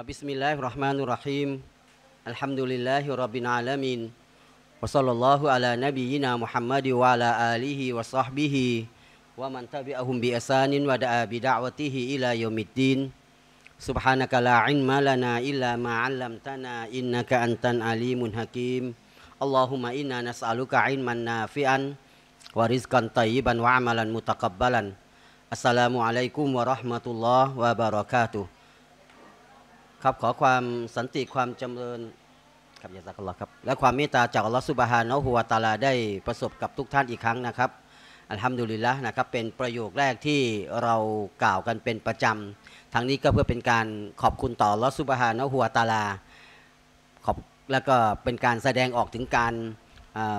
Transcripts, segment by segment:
ครับ بسم الله الرحمن الرحيم الحمد لله رب العالمين والص ครับขอความสันติความจำเริญครับยาซักอัลลอฮ์ครับและความเมตตาจากอัลลอฮ์ซุบฮานะฮูวตาลาได้ประสบกับทุกท่านอีกครั้งนะครับอัลฮัมดุลิลละนะครับเป็นประโยคแรกที่เรากล่าวกันเป็นประจำทางนี้ก็เพื่อเป็นการขอบคุณต่อลอฮ์ซุบฮานะฮูวตาลาขอบแล้วก็เป็นการแสดงออกถึงการ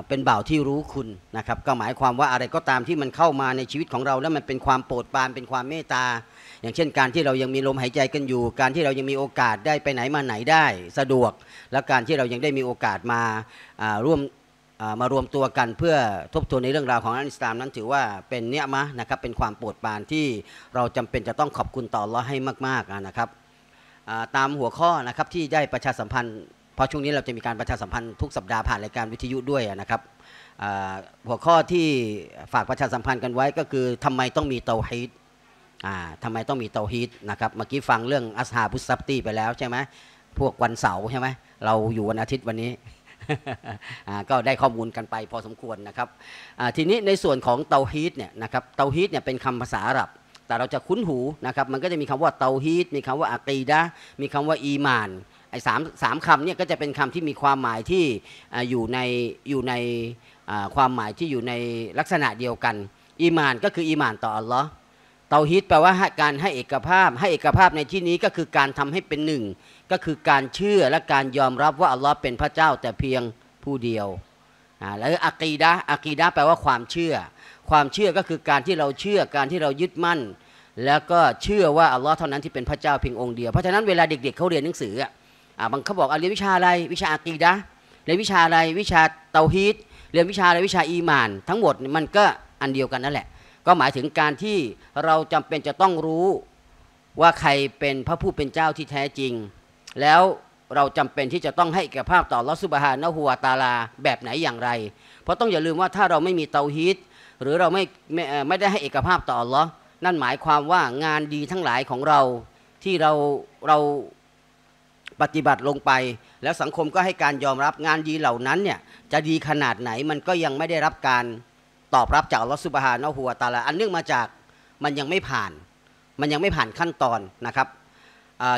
เป็นบ่าวที่รู้คุณนะครับก็หมายความว่าอะไรก็ตามที่มันเข้ามาในชีวิตของเรา แล้วมันเป็นความโปรดปรานเป็นความเมตตา อย่างเช่นการที่เรายังมีลมหายใจกันอยู่ การที่เรายังมีโอกาสได้ไปไหนมาไหนได้สะดวก และการที่เรายังได้มีโอกาสมาร่วมมารวมตัวกันเพื่อทบทวนในเรื่องราวของอัลอิสลามนั้นถือว่าเป็นเนียมะนะครับเป็นความโปรดปรานที่เราจำเป็นจะต้องขอบคุณต่ออัลเลาะห์ให้มากๆนะครับตามหัวข้อนะครับที่ได้ประชาสัมพันธ์เพราะช่วงนี้เราจะมีการประชาสัมพันธ์ทุกสัปดาห์ผ่านรายการวิทยุด้วยนะครับหัวข้อที่ฝากประชาสัมพันธ์กันไว้ก็คือทำไมต้องมีเตาฮีด ทำไมต้องมีเตาฮีดนะครับเมื่อกี้ฟังเรื่องอัสฮาบุสซับตีไปแล้วใช่ไหมพวกวันเสาร์ใช่ไหมเราอยู่วันอาทิตย์วันนี้ก็ได้ข้อมูลกันไปพอสมควรนะครับทีนี้ในส่วนของเตาฮีดเนี่ยนะครับเตาฮีดเนี่ยเป็นคำภาษาอาหรับ แต่เราจะคุ้นหูนะครับมันก็จะมีคำว่าเตาฮีดมีคำว่าอะกีดะมีคำว่าอีมานไอ้สามสามคำเนี่ยก็จะเป็นคำที่มีความหมายที่ออยู่ในอยู่ในความหมายที่อยู่ในลักษณะเดียวกัน อีมานก็คืออีมานต่ออัลลอฮ์ เตาฮิดแปลว่าการให้เอกภาพ ให้เอกภาพในที่นี้ก็คือการทำให้เป็นหนึ่ง ก็คือการเชื่อและการยอมรับว่าอัลลอฮ์เป็นพระเจ้าแต่เพียงผู้เดียวอ่าแล้วอะกีดะอะกีดะแปลว่าความเชื่อ ความเชื่อก็คือการที่เราเชื่อการที่เรายึดมั่น แล้วก็เชื่อว่าอัลลอฮ์เท่านั้นที่เป็นพระเจ้าเพียงองค์เดียว เพราะฉะนั้นเวลาเด็กๆเขาเรียนหนังสืออะบางเขาบอกเรียนวิชาอะไรวิชาอะกีดะเรียนวิชาอะไรวิชาเตาฮีดเรียนวิชาอะไรวิชาอีมาน ทั้งหมดมันก็อันเดียวกันนั่นแหละ ก็หมายถึงการที่เราจำเป็นจะต้องรู้ว่าใครเป็นพระผู้เป็นเจ้าที่แท้จริง แล้วเราจำเป็นที่จะต้องให้เอกภาพต่อลอสุบฮานะฮูวตาลาแบบไหนอย่างไร เพราะต้องอย่าลืมว่าถ้าเราไม่มีเตาฮีดหรือเราไม่ไม่ไม่ได้ให้เอกภาพต่อลอนั่นหมายความว่างานดีทั้งหลายของเราที่เราเราปฏิบัติลงไป แล้วสังคมก็ให้การยอมรับงานดีเหล่านั้นเนี่ยจะดีขนาดไหนมันก็ยังไม่ได้รับการ ตอบรับจากอัลลอฮฺสุบฮานะฮูวตะอาลาอันเนื่องมาจากมันยังไม่ผ่าน มันยังไม่ผ่านขั้นตอนนะครับ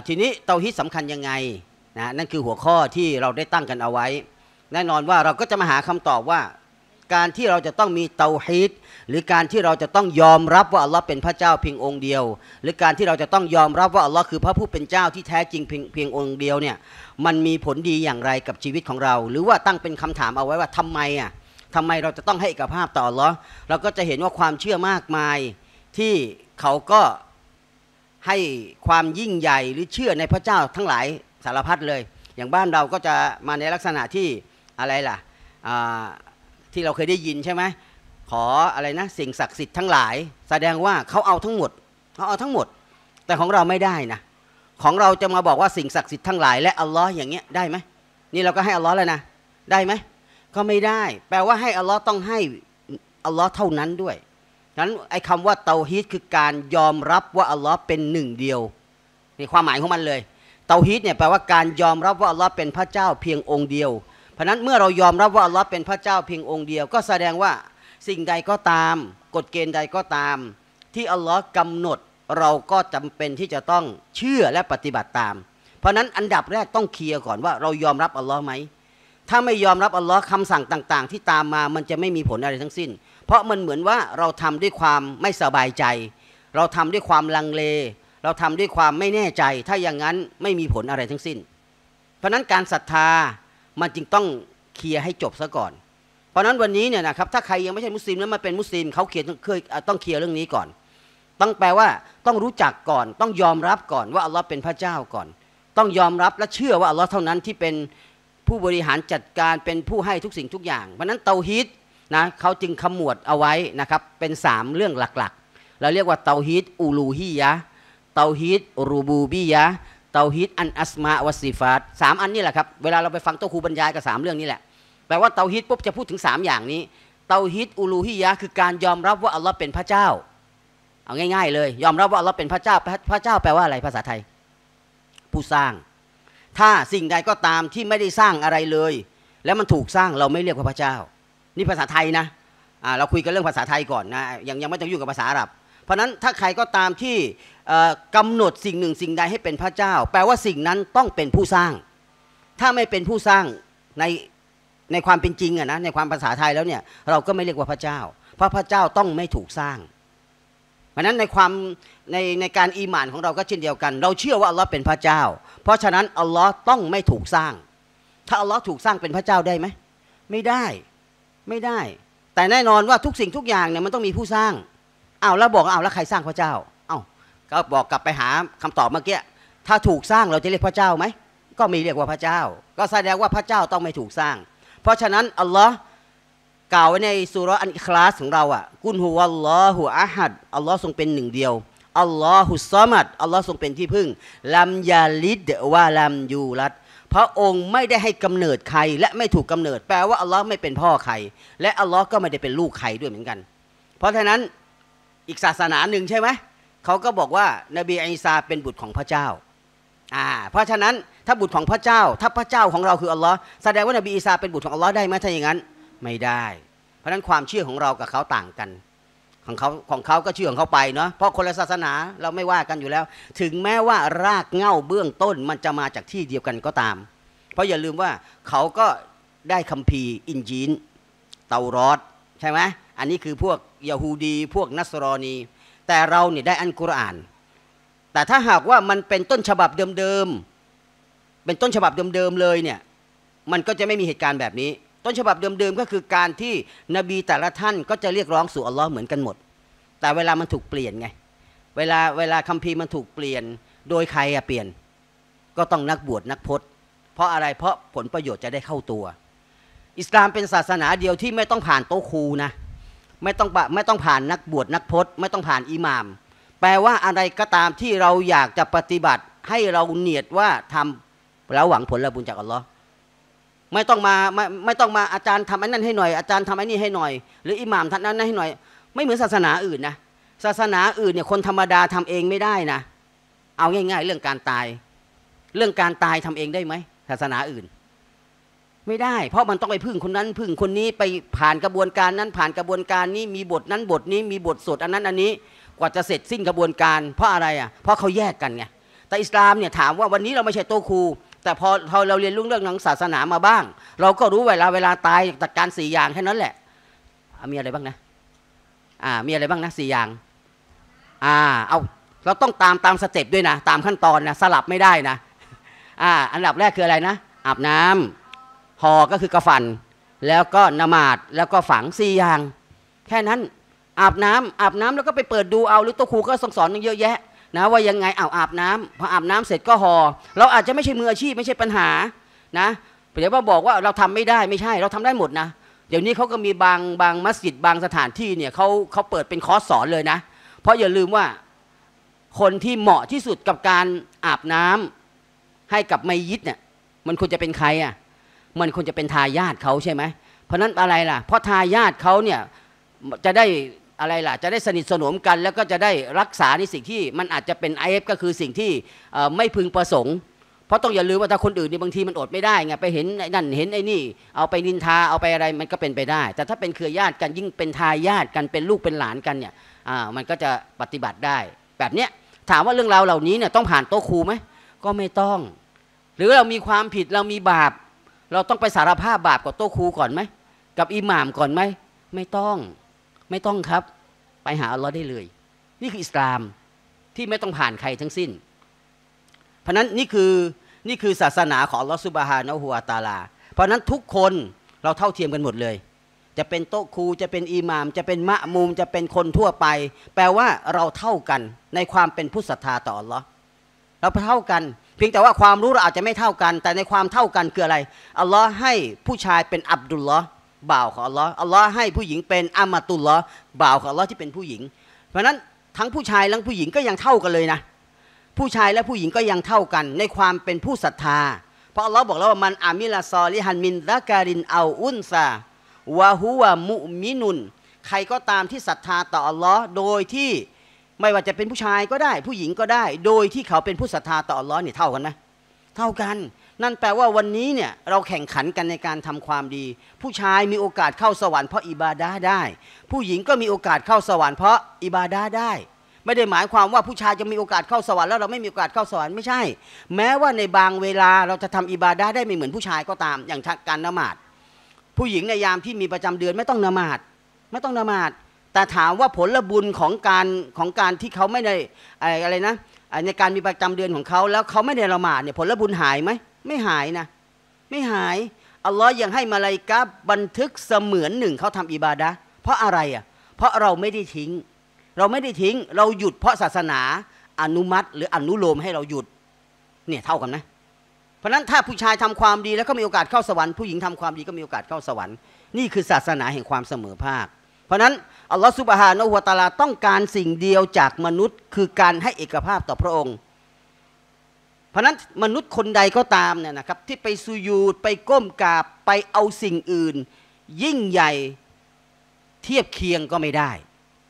ทีนี้เตาฮิดสำคัญยังไงนะนั่นคือหัวข้อที่เราได้ตั้งกันเอาไว้ แน่นอนว่าเราก็จะมาหาคำตอบว่า การที่เราจะต้องมีเตาฮีดหรือการที่เราจะต้องยอมรับว่าอัลลอฮ์เป็นพระเจ้าเพียงองค์เดียว หรือการที่เราจะต้องยอมรับว่าอัลลอฮ์คือพระผู้เป็นเจ้าที่แท้จริงเพียงเพียงองค์เดียวเนี่ยมันมีผลดีอย่างไรกับชีวิตของเรา หรือว่าตั้งเป็นคำถามเอาไว้ว่าทำไมอะ ทำไมเราจะต้องให้เอกภาพต่ออัลลอเราก็จะเห็นว่าความเชื่อมากมายที่เขาก็ให้ความยิ่งใหญ่หรือเชื่อในพระเจ้าทั้งหลายสารพัดเลย อย่างบ้านเราก็จะมาในลักษณะที่อะไรล่ะที่เราเคยได้ยินใช่ไหมขออะไรนะสิ่งศักดิ์สิทธิ์ทั้งหลาย แสดงว่าเขาเอาทั้งหมดเขาเอาทั้งหมด แต่ของเราไม่ได้นะของเราจะมาบอกว่าสิ่งศักดิ์สิทธิ์ทั้งหลายและอัลลอฮ์อย่างเงี้ยได้ไหมนี่เราก็ให้อัลลอฮ์แล้วนะได้ไหม ก็ไม่ได้ แปลว่าให้อัลลอฮ์ต้องให้อัลลอฮ์เท่านั้นด้วยฉะนั้นไอ้คำว่าเตาฮีดคือการยอมรับว่าอัลลอฮ์เป็นหนึ่งเดียวนี่ความหมายของมันเลย เตาฮีดเนี่ยแปลว่าการยอมรับว่าอัลลอฮ์เป็นพระเจ้าเพียงองค์เดียว เพราะนั้นเมื่อเรายอมรับว่าอัลลอฮ์เป็นพระเจ้าเพียงองค์เดียว ก็แสดงว่าสิ่งใดก็ตาม กฎเกณฑ์ใดก็ตาม ที่อัลลอฮ์กำหนดเราก็จำเป็นที่จะต้องเชื่อและปฏิบัติตาม เพราะฉะนั้นอันดับแรกต้องเคลียร์ก่อนว่าเรายอมรับอัลลอฮ์ไหม ถ้าไม่ยอมรับอัลลอฮ์คำสั่งต่างๆ ที่ตามมามันจะไม่มีผลอะไรทั้งสิ้น เพราะมันเหมือนว่าเราทำด้วยความไม่สบายใจ เราทำด้วยความลังเล เราทำด้วยความไม่แน่ใจ ถ้าอย่างนั้นไม่มีผลอะไรทั้งสิ้น เพราะนั้นการศรัทธามันจึงต้องเคลียร์ให้จบซะก่อน เพราะฉะนั้นวันนี้เนี่ยนะครับถ้าใครยังไม่ใช่มุสลิมแล้วมาเป็นมุสลิมเขาเคลียร์เคยต้องเคลียร์เรื่องนี้ก่อน ต้องแปลว่าต้องรู้จักก่อน ต้องยอมรับก่อนว่าอัลลอฮ์เป็นพระเจ้าก่อน ต้องยอมรับและเชื่อว่าอัลลอฮ์เท่านั้นที่เป็น ผู้บริหารจัดการเป็นผู้ให้ทุกสิ่งทุกอย่างเพราะนั้นเตาฮีดนะเขาจึงขมวดเอาไว้นะครับเป็นสามเรื่องหลักๆ เราเรียกว่าเตาฮีดอูลูฮียะเตาฮีดรูบูบียะเตาฮิดอันอัสมาวสิฟาตสามอันนี่แหละครับ เวลาเราไปฟังโตครูบรรยายกับสามเรื่องนี้แหละแปลว่าเตาฮิดปุ๊บจะพูดถึงสามอย่างนี้ เตาฮิดอูลูฮิยะคือการยอมรับว่าอัลลอฮ์เป็นพระเจ้า เอาง่าย ๆ เลย ยอมรับว่าอัลลอฮ์เป็นพระเจ้า พระเจ้าแปลว่าอะไรภาษาไทย ผู้สร้าง ถ้าสิ่งใดก็ตามที่ไม่ได้สร้างอะไรเลย แล้วมันถูกสร้างเราไม่เรียกว่าพระเจ้า นี่ภาษาไทยนะอ่าเราคุยกันเรื่องภาษาไทยก่อนนะยังยังไม่ต้องยุ่งกับภาษาอาหรับ เพราะฉะนั้นถ้าใครก็ตามที่กำหนดสิ่งหนึ่งสิ่งใดให้เป็นพระเจ้า แปลว่าสิ่งนั้นต้องเป็นผู้สร้าง ถ้าไม่เป็นผู้สร้างในในความเป็นจริงอะนะในความภาษาไทยแล้วเนี่ยเราก็ไม่เรียกว่าพระเจ้า เพราะพระเจ้าต้องไม่ถูกสร้าง เพราะนั้นในความในในการอีหมานของเราก็เช่นเดียวกัน เราเชื่อว่าอัลลอฮ์เป็นพระเจ้า เพราะฉะนั้นอัลลอฮ์ต้องไม่ถูกสร้าง ถ้าอัลลอฮ์ถูกสร้างเป็นพระเจ้าได้ไหมไม่ได้ไม่ได้ แต่แน่นอนว่าทุกสิ่งทุกอย่างเนี่ยมันต้องมีผู้สร้างเอาแล้วบอกเอาแล้วใครสร้างพระเจ้าเอ้าก็บอกกลับไปหาคำตอบเมื่อกี้ถ้าถูกสร้างเราจะเรียกพระเจ้าไหมก็ม่เรียกว่าพระเจ้า ก็แสดงว่าพระเจ้าต้องไม่ถูกสร้าง เพราะฉะนั้นอัลลอฮ์ กล่าวไว้ในสุรอันอิคลาสของเราอะกุนฮุวัลลอฮุอะฮัดอัลลอฮ์ทรงเป็นหนึ่งเดียวอัลลอฮุซอมัดอัลลอฮ์ทรงเป็นที่พึ่งลัมยาลิดวาลัมยูรัดพระองค์ไม่ได้ให้กำเนิดใครและไม่ถูกกำเนิด แปลว่าอัลลอฮ์ไม่เป็นพ่อใคร และอัลลอฮ์ก็ไม่ได้เป็นลูกใครด้วยเหมือนกัน เพราะฉะนั้นอีกศาสนาหนึ่งใช่ไหมเขาก็บอกว่านบีอีสาเป็นบุตรของพระเจ้าอ่าเพราะฉะนั้นถ้าบุตรของพระเจ้า ถ้าพระเจ้าของเราคืออัลลอฮ์แสดงว่านบีอีสาเป็นบุตรของอัลลอฮ์ได้ไหมถ้าอย่างนั้น ไม่ได้ เพราะฉะนั้นความเชื่อของเรากับเขาต่างกัน ของเขาของเขาก็เชื่อของเขาไปเนาะเพราะคนละศาสนาเราไม่ว่ากันอยู่แล้ว ถึงแม้ว่ารากเง่าเบื้องต้นมันจะมาจากที่เดียวกันก็ตาม เพราะอย่าลืมว่าเขาก็ได้คัมภีร์อินจีนเตารอดใช่ไหมอันนี้คือพวกยาฮูดี พวกนัสรอนี แต่เราเนี่ยได้อันกุรอาน แต่ถ้าหากว่ามันเป็นต้นฉบับเดิมๆเป็นต้นฉบับเดิมๆเลยเนี่ยมันก็จะไม่มีเหตุการณ์แบบนี้ ต้นฉบับเดิมๆก็คือการที่นบีแต่ละท่านก็จะเรียกร้องสู่อัลลอฮ์เหมือนกันหมด แต่เวลามันถูกเปลี่ยนไง เวลาเวลาคัมภีร์มันถูกเปลี่ยน โดยใครอะเปลี่ยน ก็ต้องนักบวชนักพจน์ เพราะอะไรเพราะผลประโยชน์จะได้เข้าตัว อิสลามเป็นศาสนาเดียวที่ไม่ต้องผ่านโต๊ะครูนะไม่ต้องไม่ต้องผ่านนักบวชนักพจน์ ไม่ต้องผ่านอิหมาม แปลว่าอะไรก็ตามที่เราอยากจะปฏิบัติให้เราเนียดว่าทำแล้วหวังผลบุญจากอัลลอฮ์ ไม่ต้องมาไม่ไม่ต้องมาอาจารย์ทำอันนั้นให้หน่อยอาจารย์ทำอันนี้ให้หน่อย หรืออิหม่ามทำนั้นให้หน่อย ไม่เหมือนศาสนาอื่นนะศาสนาอื่นเนี่ยคนธรรมดาทำเองไม่ได้นะ เอาง่าย ๆ เรื่องการตาย เรื่องการตายทำเองได้ไหมศาสนาอื่น ไม่ได้ เพราะมันต้องไปพึ่งคนนั้นพึ่งคนนี้ไปผ่านกระบวนการนั้นผ่านกระบวนการนี้มีบทนั้นบทนี้มีบทสวดอันนั้นอันนี้กว่าจะเสร็จสิ้นกระบวนการ เพราะอะไรอะเพราะเขาแยกกันไงแต่อิสลามเนี่ยถามว่าวันนี้เราไม่ใช่โตครู แต่พอพอเราเรียนรู้เรื่องทางศาสนามาบ้าง เราก็รู้เวลาเวลาตายจัดการสี่อย่างแค่นั้นแหละมีอะไรบ้างนะอ่ามีอะไรบ้างนะสี่อย่างอ่าเอาเราต้องตามตามสเต็ปด้วยนะ ตามขั้นตอนนะสลับไม่ได้นะอ่าอันดับแรกคืออะไรนะอาบน้ำหอก็คือกระฟัน แล้วก็นมาดแล้วก็ฝังสี่อย่าง แค่นั้นอาบน้ำอาบน้ำแล้วก็ไปเปิดดูเอาหรือตัวครูก็สอนสอนเยอะแยะ นะว่ายังไงเอาอาบน้ำพออาบน้ำเสร็จก็หอเราอาจจะไม่ใช่มืออาชีพไม่ใช่ปัญหานะเดี๋ยวว่าบอกว่าเราทำไม่ได้ไม่ใช่เราทำได้หมดนะเดี๋ยวนี้เขาก็มีบางบางมัสยิดบางสถานที่เนี่ยเขาเขาเปิดเป็นคอร์สสอนเลยนะ เพราะอย่าลืมว่าคนที่เหมาะที่สุดกับการอาบน้ำให้กับไมยิดเนี่ยมันควรจะเป็นใครอะมันควรจะเป็นทายาทเขาใช่ไหมเพราะนั้นอะไรล่ะ เพราะทายาทเขาเนี่ยจะได้ อะไรล่ะ จะได้สนิทสนมกัน แล้วก็จะได้รักษาในสิ่งที่มันอาจจะเป็นไอเฟก็คือสิ่งที่ไม่พึงประสงค์ เพราะต้องอย่าลืมว่าถ้าคนอื่นนี่บางทีมันอดไม่ได้ไงไปเห็นนั่นเห็นไอ้นี่ เอาไปนินทาเอาไปอะไรมันก็เป็นไปได้ แต่ถ้าเป็นเครือญาติกันยิ่งเป็นทายาทกันเป็นลูกเป็นหลานกันเนี่ยอ่ามันก็จะปฏิบัติได้ แบบเนี้ยถามว่าเรื่องราวเหล่านี้เนี่ยต้องผ่านโต๊ะครูไหมก็ไม่ต้อง หรือเรามีความผิดเรามีบาป เราต้องไปสารภาพบาปกับโต๊ะครูก่อนไหมกับอิหม่ามก่อนไหมไม่ต้อง ไม่ต้องครับ ไปหาอัลลอฮ์ได้เลย นี่คืออิสลามที่ไม่ต้องผ่านใครทั้งสิ้น เพราะนั้นนี่คือนี่คือศาสนาของลอสุบฮานะฮุวตาลา เพราะนั้นทุกคนเราเท่าเทียมกันหมดเลย จะเป็นโต๊ะครูจะเป็นอิหมาม จะเป็นมะมุมจะเป็นคนทั่วไป แปลว่าเราเท่ากันในความเป็นผู้ศรัทธาต่ออัลลอฮ์เราเท่ากัน เพียงแต่ว่าความรู้เราอาจจะไม่เท่ากัน แต่ในความเท่ากันคืออะไรอัลลอฮ์ให้ผู้ชายเป็นอับดุลลอฮ์ บ่าวของอัลลอฮ์อัลลอฮ์ให้ผู้หญิงเป็นอามาตุลลอฮ์บ่าวของอัลลอฮ์ที่เป็นผู้หญิง เพราะนั้นทั้งผู้ชายและผู้หญิงก็ยังเท่ากันเลยนะ ผู้ชายและผู้หญิงก็ยังเท่ากันในความเป็นผู้ศรัทธา เพราะอัลลอฮ์บอกแล้วว่ามันอามิลาซอลิฮันมินดะการินเอาอุนซาวะฮุวะมุมินุน ใครก็ตามที่ศรัทธาต่ออัลลอฮ์โดยที่ไม่ว่าจะเป็นผู้ชายก็ได้ ผู้หญิงก็ได้ โดยที่เขาเป็นผู้ศรัทธาต่ออัลลอฮ์เนี่ยเท่ากันไหมเท่ากัน นั่นแปลว่าวันนี้เนี่ยเราแข่งขันกันในการทำความดี ผู้ชายมีโอกาสเข้าสวรรค์เพราะอิบาดาได้ ผู้หญิงก็มีโอกาสเข้าสวรรค์เพราะอิบาดาได้ ไม่ได้หมายความว่าผู้ชายจะมีโอกาสเข้าสวรรค์แล้วเราไม่มีโอกาสเข้าสวรรค์ไม่ใช่ แม้ว่าในบางเวลาเราจะทำอิบาดาได้ไม่เหมือนผู้ชายก็ตามอย่างการนมาดผู้หญิงในยามที่มีประจำเดือนไม่ต้องนมาดไม่ต้องนมาดแต่ถามว่าผลบุญของการของการที่เขาไม่ได้อะไรนะในการมีประจำเดือนของเขาแล้วเขาไม่ได้ละหมาดเนี่ยผลบุญหายไหม ไม่หายนะ ไม่หาย อัลลอฮ์ยังให้มาลายกาบันทึกเสมือนหนึ่งเขาทำอิบาดะเพราะอะไรอะ เพราะเราไม่ได้ทิ้ง เราไม่ได้ทิ้ง เราหยุดเพราะศาสนาอนุมัติ หรืออนุโลมให้เราหยุด เนี่ยเท่ากันนะ เพราะนั้นถ้าผู้ชายทำความดีแล้วก็มีโอกาสเข้าสวรรค์ผู้หญิงทำความดีก็มีโอกาสเข้าสวรรค์นี่คือศาสนาแห่งความเสมอภาค เพราะนั้นอัลลอฮฺสุบฮานะฮุวาตาลาต้องการสิ่งเดียวจากมนุษย์ คือการให้เอกภาพต่อพระองค์ เพราะนั้นมนุษย์คนใดก็ตามเนี่ยนะครับที่ไปสุยูดไปก้มกราบไปเอาสิ่งอื่น ยิ่งใหญ่เทียบเคียงก็ไม่ได้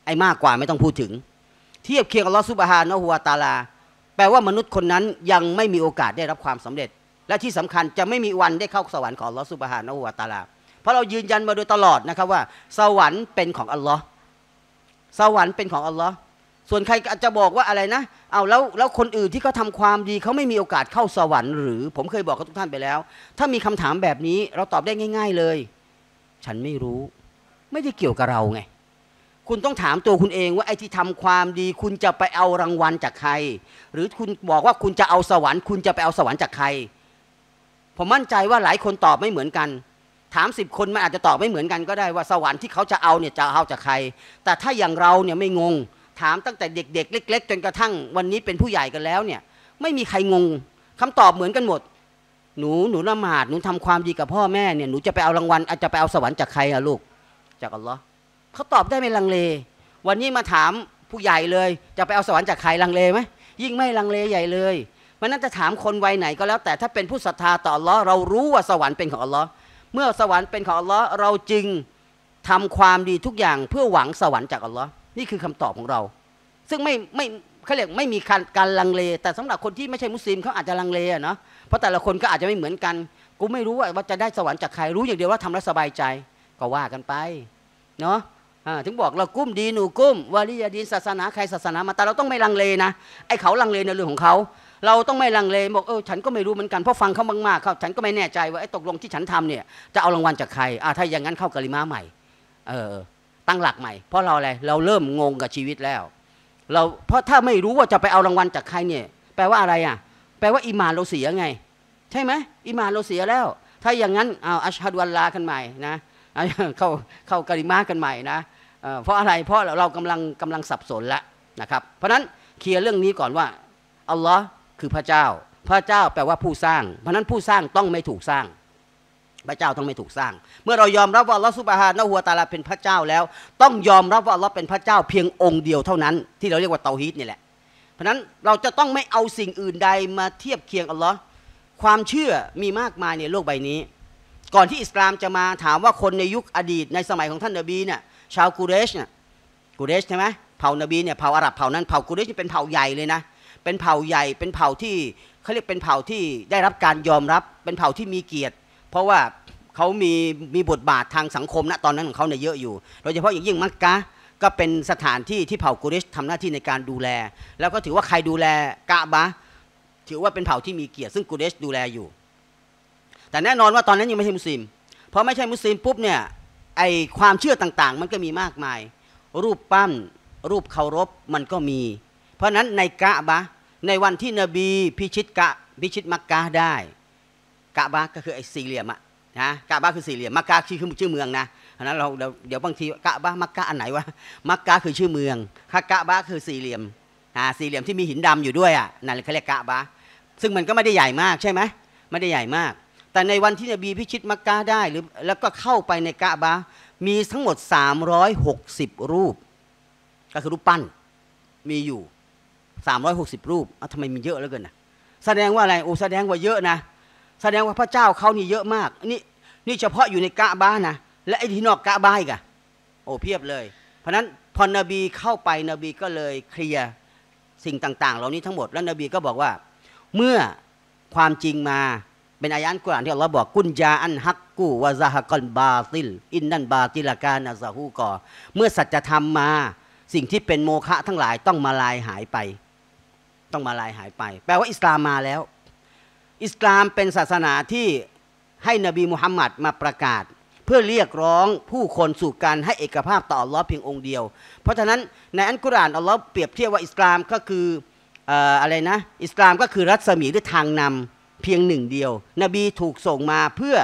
ไอ้มากกว่าไม่ต้องพูดถึง เทียบเคียงอัลลอฮฺสุบฮานะฮุวตาลา แปลว่ามนุษย์คนนั้นยังไม่มีโอกาสได้รับความสำเร็จ และที่สำคัญจะไม่มีวันได้เข้าสวรรค์ของอัลลอฮฺสุบฮานะฮุวตาลา เพราะเรายืนยันมาโดยตลอดนะครับว่า สวรรค์เป็นของอัลลอฮ์สวรรค์เป็นของอัลลอฮ์ ส่วนใครอาจจะบอกว่าอะไรนะ เอาแล้วแล้วคนอื่นที่เขาทาความดีเขาไม่มีโอกาสเข้าสวรรค์หรือ ผมเคยบอกกับทุกท่านไปแล้ว ถ้ามีคำถามแบบนี้เราตอบได้ง่าย ๆเลย ฉันไม่รู้ ไม่ได้เกี่ยวกับเราไง คุณต้องถามตัวคุณเองว่าไอ้ที่ทำความดี คุณจะไปเอารางวัลจากใคร หรือคุณบอกว่าคุณจะเอาสวรรค์ คุณจะไปเอาสวรรค์จากใคร ผมมั่นใจว่าหลายคนตอบไม่เหมือนกันถามสิบคนมันอาจจะตอบไม่เหมือนกันก็ได้ว่าสวรรค์ที่เขาจะเอาเนี่ยจะเอาจากใคร แต่ถ้าอย่างเราเนี่ยไม่งง ถามตั้งแต่เด็ก ๆ เล็ก ๆ จนกระทั่งวันนี้เป็นผู้ใหญ่กันแล้วเนี่ย ไม่มีใครงงคำตอบเหมือนกันหมด หนูหนูละหมาดหนูทำความดีกับพ่อแม่เนี่ยหนูจะไปเอารางวัลอาจจะไปเอาสวรรค์จากใครอะลูก จากอัลลอฮ์เขาตอบได้ไม่ลังเล วันนี้มาถามผู้ใหญ่เลย จะไปเอาสวรรค์จากใครลังเลไหมยิ่งไม่ลังเลใหญ่เลยมันน่าจะถามคนวัยไหนก็แล้ว แต่ถ้าเป็นผู้ศรัทธาต่ออัลลอฮ์เรารู้ว่าสวรรค์เป็นของอัลลอฮ์เมื่อสวรรค์เป็นของอัลลอฮ์เราจึงทำความดีทุกอย่างเพื่อหวังสวรรค์จากอัลลอฮ์ นี่คือคำตอบของเรา ซึ่งไม่ไม่เขาเรียกไม่มีการการลังเล แต่สำหรับคนที่ไม่ใช่มุสลิมเขาอาจจะลังเลอะเนาะเพราะแต่ละคนก็อาจจะไม่เหมือนกัน กูไม่รู้ว่าจะได้สวรรค์จากใครรู้อย่างเดียวว่าทำแล้วสบายใจก็ว่ากันไปเนาะถึงบอกเรากุ้มดีหนูกุ้มวาริยาดีศาสนาใครศาสนามาแต่เราต้องไม่ลังเลนะไอ้เขาลังเลในเรื่องของเขาเราต้องไม่ลังเลบอกเออฉันก็ไม่รู้เหมือนกันเพราะฟังเขามากๆเขาฉันก็ไม่แน่ใจว่าไอ้ตกลงที่ฉันทำเนี่ยจะเอารางวัลจากใครอ่าถ้าอย่างนั้นเข้ากะลิมาใหม่ เออ ตั้งหลักใหม่ เพราะเราอะไรเราเริ่มงงกับชีวิตแล้ว เราเพราะถ้าไม่รู้ว่าจะไปเอารางวัลจากใครเนี่ย แปลว่าอะไรอะ แปลว่าอิมานเราเสียไง ใช่ไหมอิมานเราเสียแล้ว ถ้าอย่างนั้นเอาอัชฮะดุอัลลากันใหม่นะเข้าเข้ากริมากันใหม่นะเพราะอะไรเพราะเรากำลังกำลังสับสนแล้วนะครับ เพราะนั้นเคลียร์เรื่องนี้ก่อนว่าอัลลอฮ์คือพระเจ้า พระเจ้าแปลว่าผู้สร้าง เพราะนั้นผู้สร้างต้องไม่ถูกสร้าง พระเจ้าต้องไม่ถูกสร้าง เมื่อเรายอมรับว่าลอสุบฮานะหัวตาลาเป็นพระเจ้าแล้ว ต้องยอมรับว่าเราเป็นพระเจ้าเพียงองค์เดียวเท่านั้น ที่เราเรียกว่าเตาฮีดนี่แหละ เพราะนั้นเราจะต้องไม่เอาสิ่งอื่นใดมาเทียบเคียงอัลลอฮ์ความเชื่อมีมากมายในโลกใบนี้ ก่อนที่อิสลามจะมาถามว่าคนในยุคอดีตในสมัยของท่านนบีเนี่ยชาวกูเรชเนี่ยกูเรชใช่ไหมเผ่านบีเนี่ยเผ่าอาหรับเผ่านั้นเผ่ากูเรชเป็นเผ่าใหญ่เลยนะเป็นเผ่าใหญ่เป็นเผ่าที่เขาเรียกเป็นเผ่าที่ได้รับการยอมรับเป็นเผ่าที่มีเกียรติ เพราะว่าเขามีมีบทบาททางสังคมณตอนนั้นของเขาเนี่ยเยอะอยู่ โดยเฉพาะอย่างยิ่งมักกะก็เป็นสถานที่ที่เผ่ากุเรชทำหน้าที่ในการดูแล แล้วก็ถือว่าใครดูแลกะบะถือว่าเป็นเผ่าที่มีเกียรติซึ่งกุเรชดูแลอยู่ แต่แน่นอนว่าตอนนั้นยังไม่ใช่มุสลิมพอไม่ใช่มุสลิมปุ๊บเนี่ยไอความเชื่อต่างๆ มันก็มีมากมาย รูปปั้น รูปเคารพมันก็มี เพราะนั้นในกะบะในวันที่นบีพิชิตกะพิชิตมักกะได้ กะบะก็คือไอสี่เหลี่ยมอะนะกะบะคือสี่เหลี่ยมมักกะคือชื่อเมืองนะเพราะนั้นเราเดี๋ยวบางทีกะบะมักกะอันไหนวะมักกะคือชื่อเมืองคากะบะคือสี่เหลี่ยมอ่าสี่เหลี่ยมที่มีหินดำอยู่ด้วยอะนั่นเขาเรียกกะบะซึ่งมันก็ไม่ได้ใหญ่มากใช่ไหมไม่ได้ใหญ่มาก แต่ในวันที่นบีพิชิตมักกะได้หรือแล้วก็เข้าไปในกะบะมีทั้งหมด 360 รูป ก็คือรูปปั้นมีอยู่สามร้อยหกสิบรูปอ้าวทำไมมีเยอะเหลือเกินนะแสดงว่าอะไรโอ้แสดงว่าเยอะนะ แสดงว่าพระเจ้าเขานี่เยอะมาก นี่นี่เฉพาะอยู่ในกะบ้านนะและไอ้ที่นอกกะบ้าอีกะโอ้เพียบเลย เพราะนั้นพอนบีเข้าไปนบีก็เลยเคลียร์สิ่งต่าง ๆ เหล่านี้ทั้งหมดแล้วนบีก็บอกว่า เมื่อความจริงมาเป็นอายันกุรอานที่อัลลอฮ์บอกกุญจาอันฮักกูวะซาฮกอนบาติล อินนันบาติลกานาซาฮูกอเมื่อสัจธรรมมาสิ่งที่เป็นโมฆะทั้งหลายต้องมาลายหายไป ต้องมาลายหายไป แปลว่าอิสลามมาแล้ว อิสลามเป็นศาสนาที่ให้นบีมุฮัมมัดมาประกาศ เพื่อเรียกร้องผู้คนสู่การให้เอกภาพต่ออัลลอฮ์เพียงองค์เดียว เพราะฉะนั้นในอันกุรอานอัลลอฮ์เปรียบเทียบว่าอิสลามก็คืออะไรนะอิสลามก็คือรัศมีหรือทางนำเพียงหนึ่งเดียว นบีถูกส่งมาเพื่อ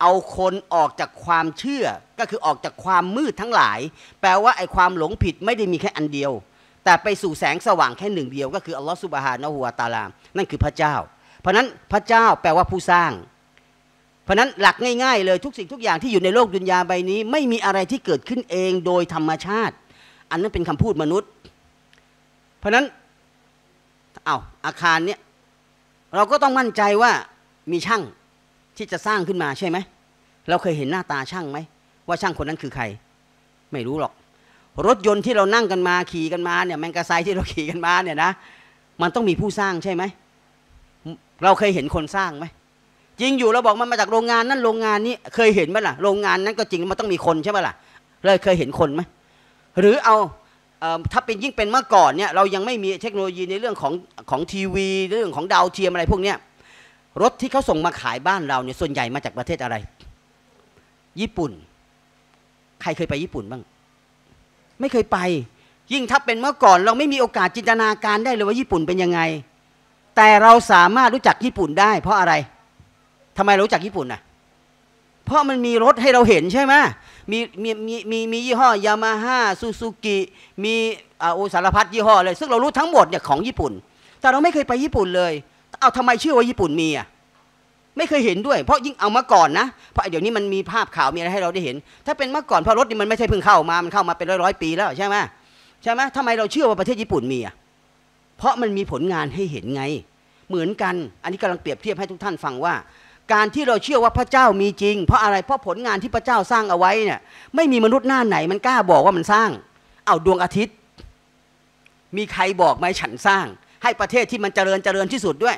เอาคนออกจากความเชื่อ ก็คือออกจากความมืดทั้งหลาย แปลว่าไอ้ความหลงผิดไม่ได้มีแค่อันเดียว แต่ไปสู่แสงสว่างแค่หนึ่งเดียว ก็คืออัลลอฮ์สุบฮานะฮูวาตาลา นั่นคือพระเจ้า เพราะนั้นพระเจ้าแปลว่าผู้สร้าง เพราะนั้นหลักง่ายๆ เลยทุกสิ่งทุกอย่างที่อยู่ในโลกดุนยาใบนี้ ไม่มีอะไรที่เกิดขึ้นเองโดยธรรมชาติ อันนั้นเป็นคำพูดมนุษย์ เพราะนั้นเอาอาคารเนี้ยเราก็ต้องมั่นใจว่ามีช่างที่จะสร้างขึ้นมาใช่ไหมเราเคยเห็นหน้าตาช่างไหมว่าช่างคนนั้นคือใคร ไม่รู้หรอก รถยนต์ที่เรานั่งกันมาขี่กันมาเนี่ยแมงกะไซที่เราขี่กันมาเนี่ยนะมันต้องมีผู้สร้างใช่ไหม เราเคยเห็นคนสร้างไหมจริงอยู่เราบอกมันมาจากโรงงานนั่นโรงงานนี้เคยเห็นไหมล่ะโรงงานนั้นก็จริงมันต้องมีคนใช่ไหมล่ะเลยเคยเห็นคนไหมหรือเอาถ้าเป็นยิ่งเป็นเมื่อก่อนเนี่ยเรายังไม่มีเทคโนโลยีในเรื่องของของทีวีเรื่องของดาวเทียมอะไรพวกเนี้ยรถที่เขาส่งมาขายบ้านเราเนี่ยส่วนใหญ่มาจากประเทศอะไร ญี่ปุ่น ใครเคยไปญี่ปุ่นบ้าง ไม่เคยไป ยิ่งถ้าเป็นเมื่อก่อนเราไม่มีโอกาสจินตนาการได้เลยว่าญี่ปุ่นเป็นยังไง แต่เราสามารถรู้จักญี่ปุ่นได้ เพราะอะไรทำไมรู้จักญี่ปุ่นน่ะ เพราะมันมีรถให้เราเห็นใช่ไหมมีมีมีมีมียี่ห้อยามาฮ่าซูซูกิมีอ่าโอสารพัดยี่ห้อเลย ซึ่งเรารู้ทั้งหมดเนี่ยของญี่ปุ่น แต่เราไม่เคยไปญี่ปุ่นเลย เอาทำไมเชื่อว่าญี่ปุ่นมีอะไม่เคยเห็นด้วย เพราะยิ่งเอามาก่อนนะ เพราะเดี๋ยวนี้มันมีภาพข่าวมีอะไรให้เราได้เห็น ถ้าเป็นเมื่อก่อนเพราะรถนี่มันไม่ใช่เพิ่งเข้ามา มันเข้ามาเป็นร้อยร้อยปีแล้วใช่ไหมใช่ไหมทำไมเราเชื่อว่าประเทศญี่ปุ่นมีอะ เพราะมันมีผลงานให้เห็นไง เหมือนกัน อันนี้กำลังเปรียบเทียบให้ทุกท่านฟังว่า การที่เราเชื่อว่าพระเจ้ามีจริง เพราะอะไรเพราะผลงานที่พระเจ้าสร้างเอาไว้เนี่ยไม่มีมนุษย์หน้าไหนมันกล้าบอกว่ามันสร้าง เอาดวงอาทิตย์ มีใครบอกไหมฉันสร้าง ให้ประเทศที่มันเจริญเจริญที่สุดด้วย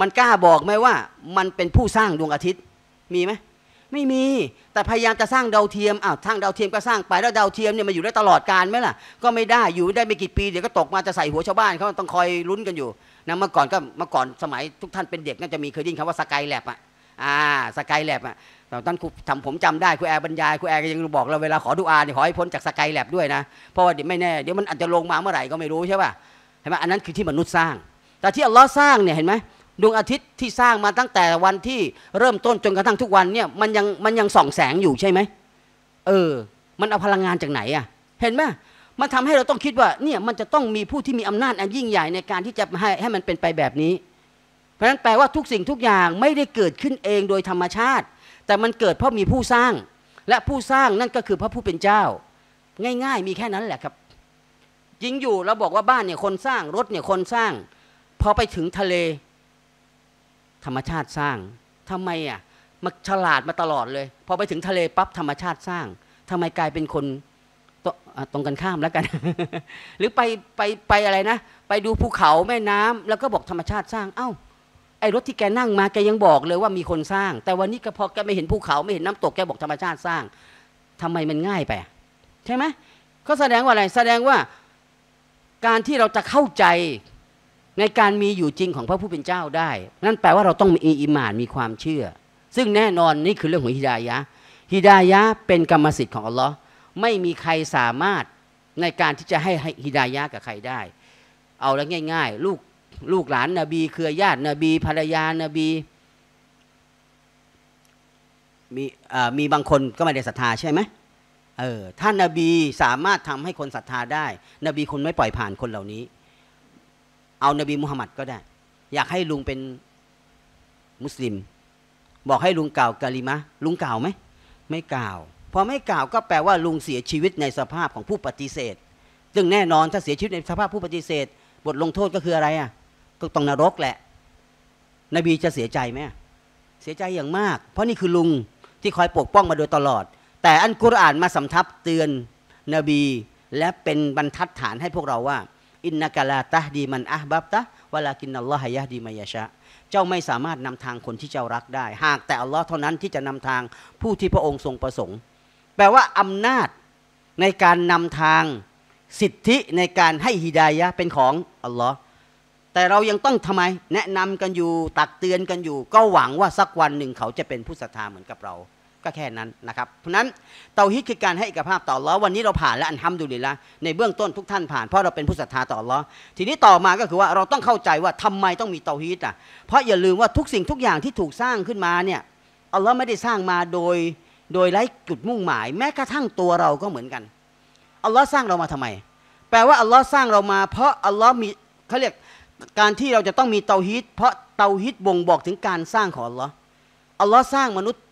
มันกล้าบอกไหมว่ามันเป็นผู้สร้างดวงอาทิตย์มีไหม ไม่มี แต่พยายามจะสร้างดาวเทียมอ้าวสร้างดาวเทียมก็สร้างไปแล้วดาวเทียมเนี่ยมันอยู่ได้ตลอดกาลไหมล่ะ ก็ไม่ได้อยู่ได้ไม่กี่ปีเดี๋ยวก็ตกมาจะใส่หัวชาวบ้านเขาต้องคอยลุ้นกันอยู่นะเมื่อก่อนก็เมื่อก่อนสมัยทุกท่านเป็นเด็กน่าจะมีเคยได้ยินคำว่าสกายแลบอะอ่าสกายแลบอะตอนครูทำผมจำได้ครูแอร์บรรยายครูแอร์ก็ยังบอกเราเวลาขอดูอาเนี่ยขอให้พ้นจากสกายแลบด้วยนะเพราะว่าเดี๋ยวไม่แน่เดี๋ยวมันอาจจะลงมาเมื่อไหร่ก็ไม่รู้ใช่ป่ะเห็นไหมอันนั้นคือที่มนุษย์สร้าง แต่ที่อัลลอฮ์สร้างเนี่ยเห็นไหม ดวงอาทิตย์ที่สร้างมาตั้งแต่วันที่เริ่มต้นจนกระทั่งทุกวันเนี่ยมันยังมันยังส่องแสงอยู่ใช่ไหมเออ มันเอาพลังงานจากไหนอะ เห็นไหมมันทำให้เราต้องคิดว่าเนี่ยมันจะต้องมีผู้ที่มีอำนาจอันยิ่งใหญ่ในการที่จะให้ให้มันเป็นไปแบบนี้ เพราะฉะนั้นแปลว่าทุกสิ่งทุกอย่างไม่ได้เกิดขึ้นเองโดยธรรมชาติ แต่มันเกิดเพราะมีผู้สร้าง และผู้สร้างนั่นก็คือพระผู้เป็นเจ้า ง่าย ๆ มีแค่นั้นแหละครับจริงอยู่เราบอกว่าบ้านเนี่ยคนสร้างรถเนี่ยคนสร้าง พอไปถึงทะเล ธรรมชาติสร้างทำไมอะมาฉลาดมาตลอดเลย พอไปถึงทะเลปั๊บธรรมชาติสร้างทำไมกลายเป็นคนตตรงกันข้ามแล้วกัน หรือไปไปไปอะไรนะ ไปดูภูเขาแม่น้ำแล้วก็บอกธรรมชาติสร้าง เอ้า ไอ้รถที่แกนั่งมาแกยังบอกเลยว่ามีคนสร้าง แต่วันนี้ก็พอแกไม่เห็นภูเขาไม่เห็นน้ำตกแกบอกธรรมชาติสร้างทำไมมันง่ายไปใช่ไหมก็แสดงว่าอะไร แสดงว่าการที่เราจะเข้าใจ ในการมีอยู่จริงของพระผู้เป็นเจ้าได้ นั่นแปลว่าเราต้องมีอิมานมีความเชื่อ ซึ่งแน่นอนนี่คือเรื่องของฮิดายะฮิดายะเป็นกรรมสิทธิ์ของอัลลอฮ์ไม่มีใครสามารถในการที่จะให้ฮิดายะกับใครได้ เอาแล้วง่าย ๆ ลูกลูกหลานนบีเครือญาตินบีภรรยานบีมีมีบางคนก็ไม่ได้ศรัทธาใช่ไหมเออถ้านบีสามารถทำให้คนศรัทธาได้ นบีคนไม่ปล่อยผ่านคนเหล่านี้ เอานบีมุฮัมมัดก็ได้ อยากให้ลุงเป็นมุสลิม บอกให้ลุงกล่าวกาลิมะลุงกล่าวไหมไม่กล่าว พอไม่กล่าวก็แปลว่าลุงเสียชีวิตในสภาพของผู้ปฏิเสธซึ่งแน่นอนถ้าเสียชีวิตในสภาพผู้ปฏิเสธ บทลงโทษก็คืออะไรอะก็ต้องนรกแหละ นบีจะเสียใจไหมเสียใจอย่างมาก เพราะนี่คือลุงที่คอยปกป้องมาโดยตลอด แต่อันกุรอานมาสำทับเตือนนบี และเป็นบรรทัดฐานให้พวกเราว่า อินนักลาตะดีมันอะบับตะวลากินนัลลอฮยะดีมายะชะเจ้าไม่สามารถนำทางคนที่เจ้ารักได้ หากแต่อัลลอฮ์เท่านั้นที่จะนำทางผู้ที่พระองค์ทรงประสงค์ แปลว่าอำนาจในการนำทางสิทธิในการให้ฮิดายะเป็นของอัลลอฮ์แต่เรายังต้องทำไม แนะนำกันอยู่ตักเตือนกันอยู่ ก็หวังว่าสักวันหนึ่งเขาจะเป็นผู้ศรัทธาเหมือนกับเรา ก็แค่นั้นนะครับ เพราะนั้นเตาฮิดคือการให้เอกภาพต่อลลอวันนี้เราผ่านแล้วอันฮัมดุลิลละในเบื้องต้นทุกท่านผ่านเพราะเราเป็นผู้ศรัทธาต่อลลอทีนี้ต่อมาก็คือว่าเราต้องเข้าใจว่าทำไมต้องมีเตาฮิดอะเพราะอย่าลืมว่าทุกสิ่งทุกอย่างที่ถูกสร้างขึ้นมาเนี่ยอัลลอฮ์ไม่ได้สร้างมาโดย โดยไร้จุดมุ่งหมาย แม้กระทั่งตัวเราก็เหมือนกันอัลลอฮ์สร้างเรามาทำไม แปลว่าอัลลอฮ์สร้างเรามา เพราะอัลลอฮ์มีเขาเรียกการที่เราจะต้องมีเตาฮิดเพราะเตาฮิดบ่งบอกถึงการสร้างของอัลลอฮ์อัลลอฮ์สร้างมนุษย์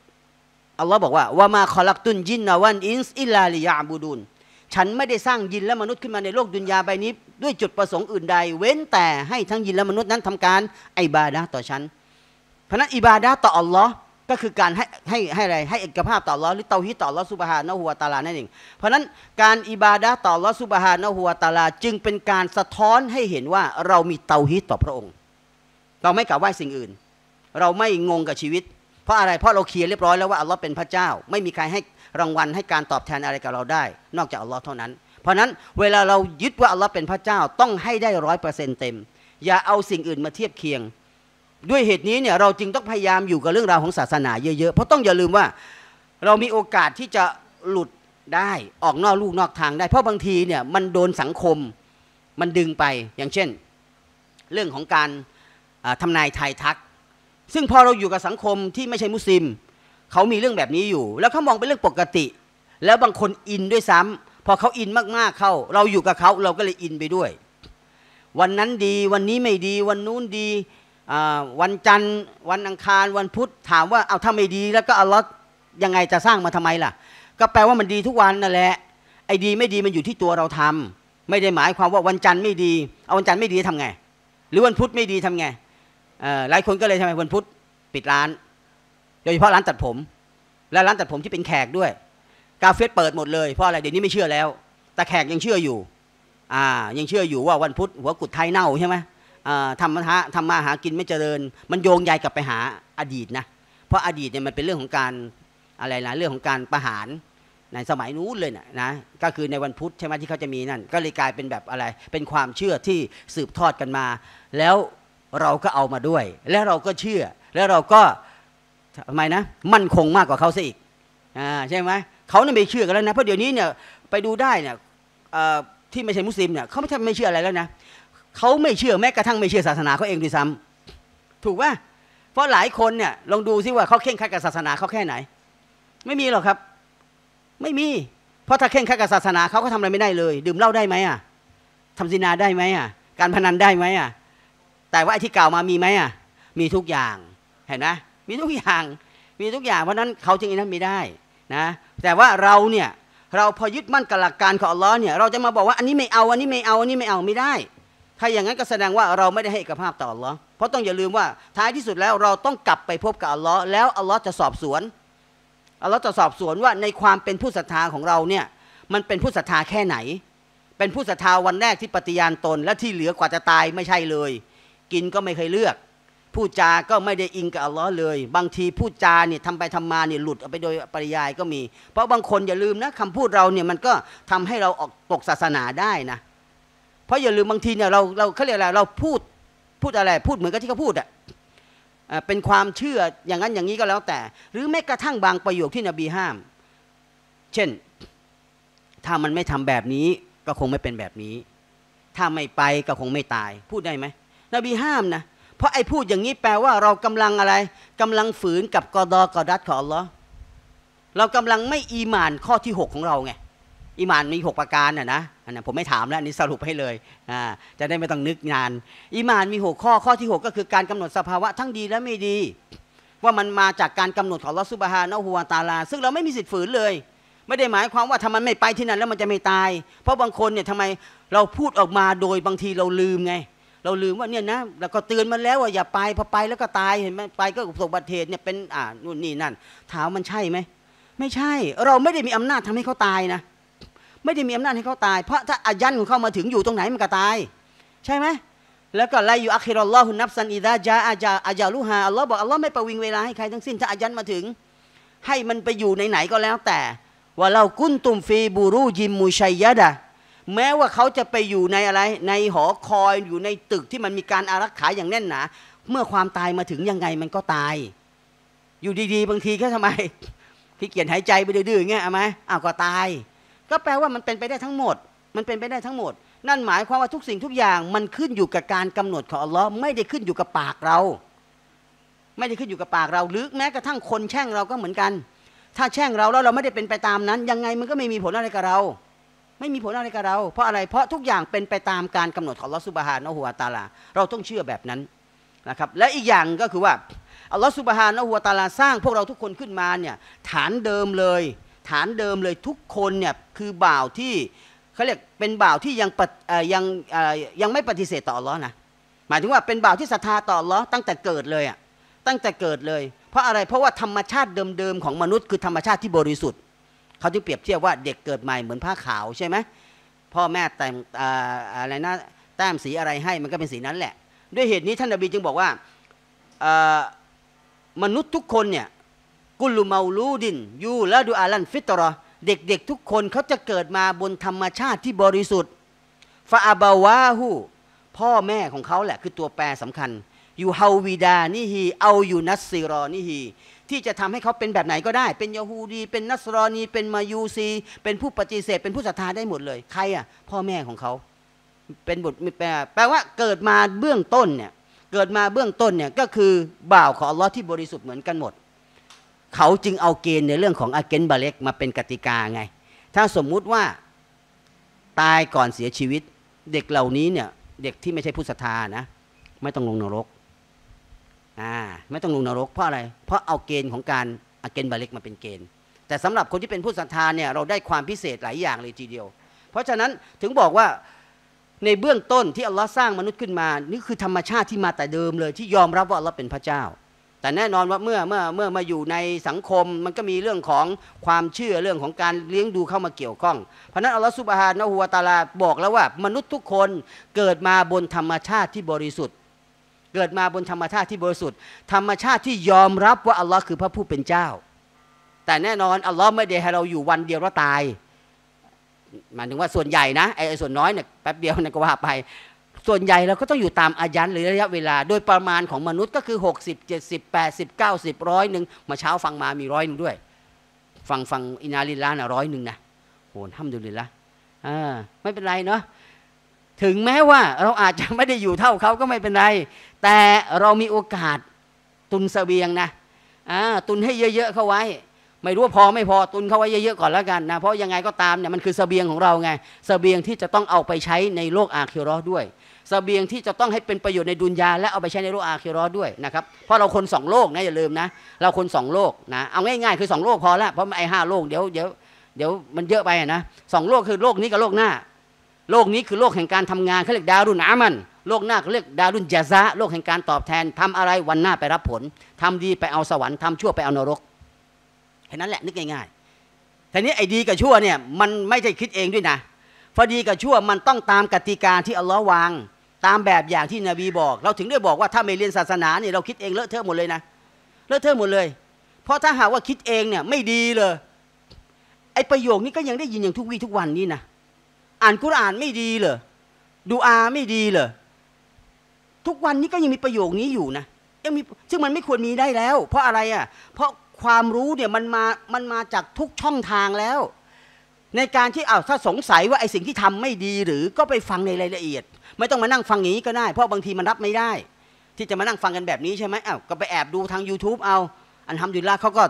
อัลลอฮ์บอกว่า وما خلقت الجن والإنس إلا ليعبدون ฉันไม่ได้สร้างยินและมนุษย์ขึ้นมาในโลกดุนยาใบนี้ ด้วยจุดประสงค์อื่นใด เว้นแต่ให้ทั้งยินและมนุษย์นั้นทำการอิบาดะต่อฉันเพราะนั้นอิบาดะต่ออัลลอฮ์ก็คือการให้ให้ให้อะไรให้เอกภาพต่ออัลลอฮ์หรือเตาฮิดต่ออัลลอฮ์ซุบฮานะฮูวะตาลานั่นเองเพราะนั้นการอิบาดะต่ออัลลอฮ์ซุบฮานะฮูวะตาลา จึงเป็นการสะท้อนให้เห็นว่าเรามีเตาฮิดต่อพระองค์ เราไม่กล่าวไหว้สิ่งอื่น เราไม่งงกับชีวิต เพราะอะไรเพราะเราเคลียร์เรียบร้อยแล้วว่าอัลลอฮ์เป็นพระเจ้า ไม่มีใครให้รางวัลให้การตอบแทนอะไรกับเราได้ นอกจากอัลลอฮ์เท่านั้น เพราะนั้นเวลาเรายึดว่าอัลลอฮ์เป็นพระเจ้าต้องให้ได้ร้อยเปอร์เซ็นต์เต็ม อย่าเอาสิ่งอื่นมาเทียบเคียง ด้วยเหตุนี้เนี่ยเราจึงต้องพยายามอยู่กับเรื่องราวของศาสนาเยอะๆเพราะต้องอย่าลืมว่าเรามีโอกาสที่จะหลุดได้ออกนอกลูกนอกทางได้ เพราะบางทีเนี่ยมันโดนสังคมมันดึงไปอย่างเช่น เรื่องของการอ่าทำนายทายทัก ซึ่งพอเราอยู่กับสังคมที่ไม่ใช่มุสลิม เขามีเรื่องแบบนี้อยู่ แล้วเขามองเป็นเรื่องปกติ แล้วบางคนอินด้วยซ้ำพอเขาอินมากๆเข้า เราอยู่กับเขาเราก็เลยอินไปด้วย วันนั้นดีวันนี้ไม่ดี วันนู้นดีวันจันทร์ วันอังคารวันพุธถามว่าเอาถ้าไม่ดี แล้วก็อัลลอฮ์ยังไงจะสร้างมาทำไมล่ะ ก็แปลว่ามันดีทุกวันนั่นแหละไอ้ดีไม่ดีมันอยู่ที่ตัวเราทำไม่ได้หมายความว่าวันจันทร์ไม่ดี เอาวันจันทร์ไม่ดีทำไง หรือวันพุธไม่ดีทำไง หลายคนก็เลยทำไมวันพุธปิดร้าน โดยเฉพาะร้านตัดผม และร้านตัดผมที่เป็นแขกด้วย กาเฟสเปิดหมดเลยเพราะอะไรเดี๋ยวนี้ไม่เชื่อแล้ว แต่แขกยังเชื่ออยู่อ่ายังเชื่ออยู่ว่าวันพุธหัวกุดไทยเน่าใช่ไหมทำมาหาทำมาหากินไม่เจริญ มันโยงใยกลับไปหาอดีตนะเพราะอดีตเนี่ยมันเป็นเรื่องของการอะไรนะเรื่องของการประหารในสมัยนู้นเลยนะนะก็คือในวันพุธใช่ไหมที่เขาจะมีนั่น ก็เลยกลายเป็นแบบอะไร เป็นความเชื่อที่สืบทอดกันมา แล้ว เราก็เอามาด้วย แล้วเราก็เชื่อ แล้วเราก็ทำไมนะ มั่นคงมากกว่าเขาซะอีกอ่าใช่ไหมเขาเนี่ยไม่เชื่อกันแล้วนะเพราะเดี๋ยวนี้เนี่ยไปดูได้เนี่ยที่ไม่ใช่มุสลิมเนี่ยเขาไม่ใช่ไม่เชื่ออะไรแล้วนะเขาไม่เชื่อแม้กระทั่งไม่เชื่อศาสนาเขาเองด้วยซ้ำถูกป่ะเพราะหลายคนเนี่ยลองดูซิว่าเขาเข่งขัดกับศาสนาเขาแค่ไหน ไม่มีหรอกครับ ไม่มี เพราะถ้าเข่งขัดกับศาสนาเขาก็ทำอะไรไม่ได้เลย ดื่มเหล้าได้ไหมอะทำซินาได้ไหมอะ การพนันได้ไหมอะ แต่ว่าไอ้ที่กล่าวมามีไหมอะมีทุกอย่างเห็นไหมมีทุกอย่างมีทุกอย่างเพราะฉะนั้นเขาจึงนั้นไม่ได้นะแต่ว่าเราเนี่ยเราพอยึดมั่นกับหลักการของอัลลอฮ์เนี่ยเราจะมาบอกว่าอันนี้ไม่เอาอันนี้ไม่เอาอันนี้ไม่เอาไม่ได้ ถ้าอย่างนั้นก็แสดงว่าเราไม่ได้ให้เอกภาพต่ออัลลอฮ์เพราะต้องอย่าลืมว่าท้ายที่สุดแล้วเราต้องกลับไปพบกับอัลลอฮ์แล้วอัลลอฮ์จะสอบสวนอัลลอฮ์จะสอบสวนว่าในความเป็นผู้ศรัทธาของเราเนี่ยมันเป็นผู้ศรัทธาแค่ไหน เป็นผู้ศรัทธาวันแรกที่ปฏิญาณตนและที่เหลือกว่าจะตายไม่ใช่เลย กินก็ไม่เคยเลือก พูดจาก็ไม่ได้อิงกับอัลลอฮ์เลย บางทีพูดจาเนี่ยทำไปทำมาเนี่ยหลุดออกไปโดยปริยายก็มี เพราะบางคนอย่าลืมนะคำพูดเราเนี่ยมันก็ทำให้เราออกตกศาสนาได้นะ เพราะอย่าลืมบางทีเนี่ยเราเราเขาเรียกอะไรเราพูดพูดอะไรพูดเหมือนกับที่เขาพูดอะ่ะเป็นความเชื่ออย่างนั้นอย่างนี้ก็แล้วแต่ หรือแม้กระทั่งบางประโยคที่นบีห้าม เช่น ถ้ามันไม่ทำแบบนี้ก็คงไม่เป็นแบบนี้ ถ้าไม่ไปก็คงไม่ตาย พูดได้ไหม นบีห้ามนะเพราะไอ้พูดอย่างนี้แปลว่าเรากำลังอะไรกำลังฝืนกับกอดอกอดัดของอัลลอฮ์เรากำลังไม่อีหมานข้อที่ 6 ของเราไงอีหมานมี 6 ประการน่ะนะอันนั้นผมไม่ถามแล้วอันนี้สรุปให้เลยอ่าจะได้ไม่ต้องนึกนานอีหมานมีหกข้อข้อที่ 6 ก็คือการกำหนดสภาวะทั้งดีและไม่ดี ว่ามันมาจากการกำหนดของลอฮ์ซุบฮานะฮูวตาลา ซึ่งเราไม่มีสิทธิ์ฝืนเลย ไม่ได้หมายความว่าถ้ามันไม่ไปที่นั่นแล้วมันจะไม่ตาย เพราะบางคนเนี่ยทำไมเราพูดออกมาโดยบางทีเราลืมไง เราลืมว่าเนี่ยนะเราก็เตือนมันแล้วว่าอย่าไปพอไปแล้วก็ตายเห็นไหมไปก็ประสบอุบัติเหตุเนี่ยเป็นอ่านู่นนี่นั่นถามมันใช่ไหมไม่ใช่ เราไม่ได้มีอำนาจทำให้เขาตายนะ ไม่ได้มีอำนาจให้เขาตาย เพราะถ้าอายันของเขามาถึงอยู่ตรงไหนมันก็ตาย ใช่ไหมแล้วก็ไลยูอัคิรอลลอฮุนับซันอิดาจาอาจาอาจาลุฮาอัลลอฮ์บอกอัลลอฮ์ไม่ประวิงเวลาให้ใครทั้งสิ้นถ้าอายันมาถึง ให้มันไปอยู่ไหนๆก็แล้วแต่ว่าเรากุนตุมฟีบูรูยิมมูชัยยะดะ แม้ว่าเขาจะไปอยู่ในอะไร ในหอคอยอยู่ในตึกที่มันมีการอารักขาอย่างแน่นหนาเมื่อความตายมาถึงยังไงมันก็ตาย อยู่ดีๆ บางทีก็ทำไมพี่เกียนหายใจไปดื้อๆอย่างเงี้ยเอาไหมอ้าวก็ตาย ก็แปลว่ามันเป็นไปได้ทั้งหมด มันเป็นไปได้ทั้งหมด นั่นหมายความว่าทุกสิ่งทุกอย่างมันขึ้นอยู่กับการกำหนดของอัลลอฮ์ไม่ได้ขึ้นอยู่กับปากเรา ไม่ได้ขึ้นอยู่กับปากเราหรือแม้กระทั่งคนแช่งเราก็เหมือนกัน ถ้าแช่งเราแล้วเราไม่ได้เป็นไปตามนั้น ยังไงมันก็ไม่มีผลอะไรกับเรา ไม่มีผลอะไรกับเรา เพราะอะไรเพราะทุกอย่างเป็นไปตามการกำหนดของลอสุบฮานะฮูวตาลา เราต้องเชื่อแบบนั้นนะครับและอีกอย่างก็คือว่าอัลลอฮ์สุบฮานะฮูวตาลาสร้างพวกเราทุกคนขึ้นมาเนี่ยฐานเดิมเลย ฐานเดิมเลยทุกคนเนี่ยคือบ่าวที่เขาเรียกเป็นบ่าวที่ยังปฏิเอ่อยังยังไม่ปฏิเสธต่ออัลลอฮ์นะหมายถึงว่าเป็นบ่าวที่ศรัทธาต่ออัลลอฮ์ตั้งแต่เกิดเลยอะตั้งแต่เกิดเลย เพราะอะไรเพราะว่าธรรมชาติเดิมๆของมนุษย์คือธรรมชาติที่บริสุทธิ์ เขาที่เปรียบเทียบว่าเด็กเกิดใหม่เหมือนผ้าขาวใช่ไหมพ่อแม่แต่งอะไรนะแต้มสีอะไรให้มันก็เป็นสีนั้นแหละ ด้วยเหตุนี้ท่านนบีจึงบอกว่ามนุษย์ทุกคนเนี่ยกุลูมาลูดินยูและดูอาลันฟิตรอเด็กๆทุกคนเขาจะเกิดมาบนธรรมชาติที่บริสุทธิ์فأبواه พ่อแม่ของเขาแหละคือตัวแปรสำคัญ يهودانه أو ينصرانه ที่จะทำให้เขาเป็นแบบไหนก็ได้ เป็นยาฮูดี เป็นนัสรอนี เป็นมายูซี เป็นผู้ปฏิเสธ เป็นผู้ศรัทธาได้หมดเลย ใครอะ พ่อแม่ของเขา เป็นบทแปลแปลว่าเกิดมาเบื้องต้นเนี่ย เกิดมาเบื้องต้นเนี่ยก็คือบ่าวของอัลลอฮ์ที่บริสุทธิ์เหมือนกันหมด เขาจึงเอาเกณฑ์ในเรื่องของعاقل بالغ มาเป็นกติกาไง ถ้าสมมุติว่าตายก่อนเสียชีวิต เด็กเหล่านี้เนี่ย เด็กที่ไม่ใช่ผู้ศรัทธานะ ไม่ต้องลงนรก อ่าไม่ต้องลงนรกเพราะอะไร เพราะเอาเกณฑ์ของการอาเกนบาเล็กมาเป็นเกณฑ์ แต่สำหรับคนที่เป็นผู้ศรัทธาเนี่ยเราได้ความพิเศษหลายอย่างเลยทีเดียว เพราะฉะนั้นถึงบอกว่าในเบื้องต้นที่อัลลอฮ์สร้างมนุษย์ขึ้นมา นี่คือธรรมชาติที่มาแต่เดิมเลยที่ยอมรับว่าอัลลอฮ์เป็นพระเจ้า แต่แน่นอนว่าเมื่อเมื่อเมื่อมาอยู่ในสังคมมันก็มีเรื่องของความเชื่อเรื่องของการเลี้ยงดูเข้ามาเกี่ยวข้อง เพราะนั้นอัลลอฮ์ซุบฮานะฮูวะตาลาบอกแล้วว่ามนุษย์ทุกคนเกิดมาบนธรรมชาติที่บริสุทธิ์ เกิดมาบนธรรมชาติที่บริสุทธิ์ธรรมชาติที่ยอมรับว่าอัลลอฮ์คือพระผู้เป็นเจ้า แต่แน่นอนอัลลอฮ์ไม่ได้ให้เราอยู่วันเดียวแล้วตายหมายถึงว่าส่วนใหญ่นะไอ้ส่วนน้อยเนี่ยแป๊บเดียวเนี่ยก็ว่าไป ส่วนใหญ่เราก็ต้องอยู่ตามอายันหรือระยะเวลา โดยประมาณของมนุษย์ก็คือ 60 70 80 90ร้อยหนึ่งมาเช้าฟังมามีร้อยหนึ่งด้วย ฟังฟังอินาลิลานะร้อยหนึ่งนะโหทำดูลิลละอ่าไม่เป็นไรเนาะถึงแม้ว่าเราอาจจะไม่ได้อยู่เท่าเขาก็ไม่เป็นไรแต่เรามีโอกาสตุนเสบียงนะตุนให้เยอะๆเข้าไว้ ไม่รู้ว่าพอไม่พอตุนเข้าไว้เยอะๆก่อนแล้วกันนะเพราะยังไงก็ตามเนี่ยมันคือเสบียงของเราไงเสบียงที่จะต้องเอาไปใช้ในโลกอาคิรอห์ด้วยเสบียงที่จะต้องให้เป็นประโยชน์ในดุนยาและเอาไปใช้ในโลกอาคิรอห์ด้วยนะครับเพราะเราคนสองโลกนะอย่าลืมนะ เราคนสองโลกนะเอาง่ายๆคือสองโลกพอละเพราะไอ้ห้าโลกเดี๋ยวเดี๋ยวเดี๋ยวมันเยอะไปนะสองโลกคือโลกนี้กับโลกหน้า โลกนี้คือโลกแห่งการทำงานเขาเรียกดารุนอามัน โลกหน้าเขาเรียกดารุนจาซะโลกแห่งการตอบแทนทำอะไรวันหน้าไปรับผลทำดีไปเอาสวรรค์ทำชั่วไปเอานรกแค่นั้นแหละนึกง่ายๆทีนี้ไอ้ดีกับชั่วเนี่ยมันไม่ใช่คิดเองด้วยนะพราะดีกับชั่วมันต้องตามกติกาที่อัลลอฮ์วาง ตามแบบอย่างที่นบีบอก เราถึงได้บอกว่าถ้าไม่เรียนศาสนาเนี่ยเราคิดเองเลอะเทอะหมดเลยนะเลอะเทอะหมดเลย เพราะถ้าหากว่าคิดเองเนี่ยไม่ดีเลยไอ้ประโยคนี้ก็ยังได้ยินอย่างทุกวี่ทุกวันนี้นะอ่านกุรอานไม่ดีเหรอดูอาไม่ดีเหรอ ทุกวันนี้ก็ยังมีประโยคนี้อยู่นะยังมีซึ่งมันไม่ควรมีได้แล้ว เพราะอะไรอะ เพราะความรู้เนี่ยมันมามันมาจากทุกช่องทางแล้ว ในการที่อ้าวถ้าสงสัยว่าไอ้สิ่งที่ทำไม่ดีหรือก็ไปฟังในรายละเอียด ไม่ต้องมานั่งฟังอย่างนี้ก็ได้ เพราะบางทีมันรับไม่ได้ ที่จะมานั่งฟังกันแบบนี้ใช่ไหมอ้าวก็ไปแอบดูทาง YouTube เอา อันทำดีละเขาก็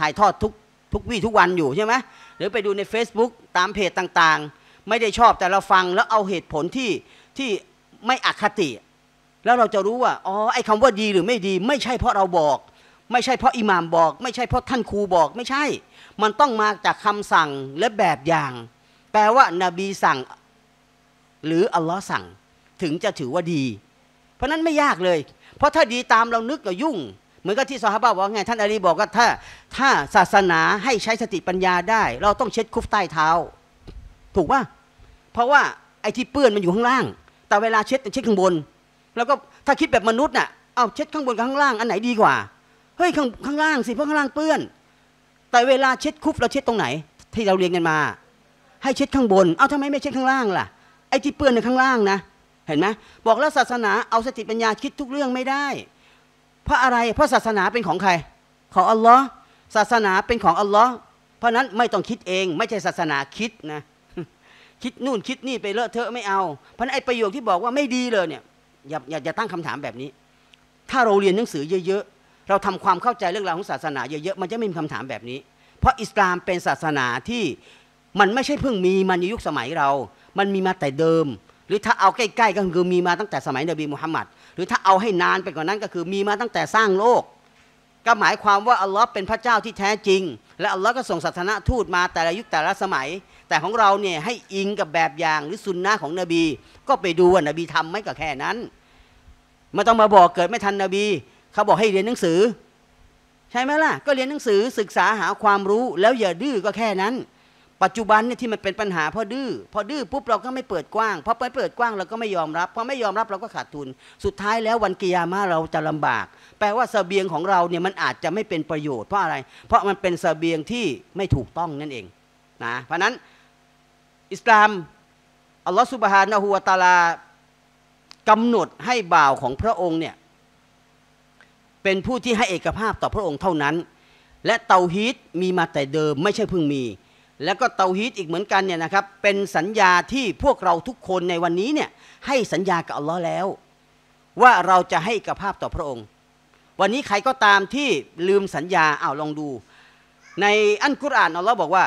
ถ่ายทอดทุกทุกวี่ทุกวันอยู่ใช่ไหมหรือไปดูใน Facebook ตามเพจต่างๆ ไม่ได้ชอบแต่เราฟังแล้วเอาเหตุผลที่ที่ไม่อคติ แล้วเราจะรู้ว่าอ๋อไอ้คำว่าดีหรือไม่ดี ไม่ใช่เพราะเราบอก ไม่ใช่เพราะอิหม่ามบอก ไม่ใช่เพราะท่านครูบอกไม่ใช่ มันต้องมาจากคำสั่งและแบบอย่าง แปลว่านาบีสั่ง หรืออัลลอฮ์สั่ง ถึงจะถือว่าดี เพราะนั้นไม่ยากเลย เพราะถ้าดีตามเรานึกก็ยุ่งเหมือนกับที่ซอฮาบะบอกไงท่านอาลีบอกว่าถ้าถ้าศาสนาให้ใช้สติปัญญาได้ เราต้องเช็ดคุฟใต้เท้า ถูกป่ะเพราะว่าไอ้ที่เปื้อนมันอยู่ข้างล่าง แต่เวลาเช็ดเช็ดข้างบน แล้วก็ถ้าคิดแบบมนุษย์น่ะเอาเช็ดข้างบนกับข้างล่างอันไหนดีกว่าเฮ้ยข้างข้างล่างสิเพราะข้างล่างเปื้อน แต่เวลาเช็ดคุฟเราเช็ดตรงไหน ที่เราเรียนกันมา ให้เช็ดข้างบน เอาทำไมไม่เช็ดข้างล่างล่ะไอ้ที่เปื้อนในข้างล่างนะเห็นไหมบอกแล้วศาสนาเอาสติปัญญาคิดทุกเรื่องไม่ได้ เพราะอะไรเพราะศาสนาเป็นของใคร ของอัลลอฮ์ศาสนาเป็นของอัลลอฮ์เพราะนั้นไม่ต้องคิดเอง ไม่ใช่ศาสนาคิดนะคิดนู่นคิดนี่ไปเลอะเทอะไม่เอาเพราะนั้นไอ้ประโยคที่บอกว่าไม่ดีเลยเนี่ย อย่าอย่าอย่าตั้งคำถามแบบนี้ ถ้าเราเรียนหนังสือเยอะๆ เราทำความเข้าใจเรื่องราวของศาสนาเยอะๆ มันจะไม่มีคำถามแบบนี้ เพราะอิสลามเป็นศาสนาที่มันไม่ใช่เพิ่งมีมาในยุคสมัยเรา มันมีมาแต่เดิม หรือถ้าเอาใกล้ๆก็คือมีมาตั้งแต่สมัยนบีมุฮัมมัด หรือถ้าเอาให้นานไปกว่านั้นก็คือมีมาตั้งแต่สร้างโลก ก็หมายความว่าอัลลอฮ์เป็นพระเจ้าที่แท้จริง และอัลลอฮ์ก็ส่งศาสนาทูตมาแต่ละยุคแต่ละสมัย แต่ของเราเนี่ยให้อิงกับแบบอย่างหรือสุนนะของนบี ก็ไปดูว่านบีทำไหมก็แค่นั้นไม่ต้องมาบอกเกิดไม่ทันนบี เขาบอกให้เรียนหนังสือ ใช่ไหมล่ะ ก็เรียนหนังสือศึกษาหาความรู้แล้วอย่าดื้อก็แค่นั้น ปัจจุบันเนี่ยที่มันเป็นปัญหาเพราะดื้อพอดื้อปุ๊บเราก็ไม่เปิดกว้างพอไปเปิดกว้างเราก็ไม่ยอมรับพอไม่ยอมรับเราก็ขาดทุน สุดท้ายแล้ววันกิยามาเราจะลำบาก แปลว่าเสบียงของเราเนี่ยมันอาจจะไม่เป็นประโยชน์เพราะอะไร เพราะมันเป็นเสบียงที่ไม่ถูกต้องนั่นเองนะเพราะนั้น อิสลามอัลลอฮฺสุบฮานะฮูวะตาลากำหนดให้บ่าวของพระองค์เนี่ยเป็นผู้ที่ให้เอกภาพต่อพระองค์เท่านั้น และเตาฮีตมีมาแต่เดิมไม่ใช่เพิ่งมี แล้วก็เตาฮีตอีกเหมือนกันเนี่ยนะครับเป็นสัญญาที่พวกเราทุกคนในวันนี้เนี่ยให้สัญญากับอัลลอฮ์แล้ว ว่าเราจะให้เอกภาพต่อพระองค์ วันนี้ใครก็ตามที่ลืมสัญญาเอาลองดู ในอันกุรอานอัลลอฮ์บอกว่า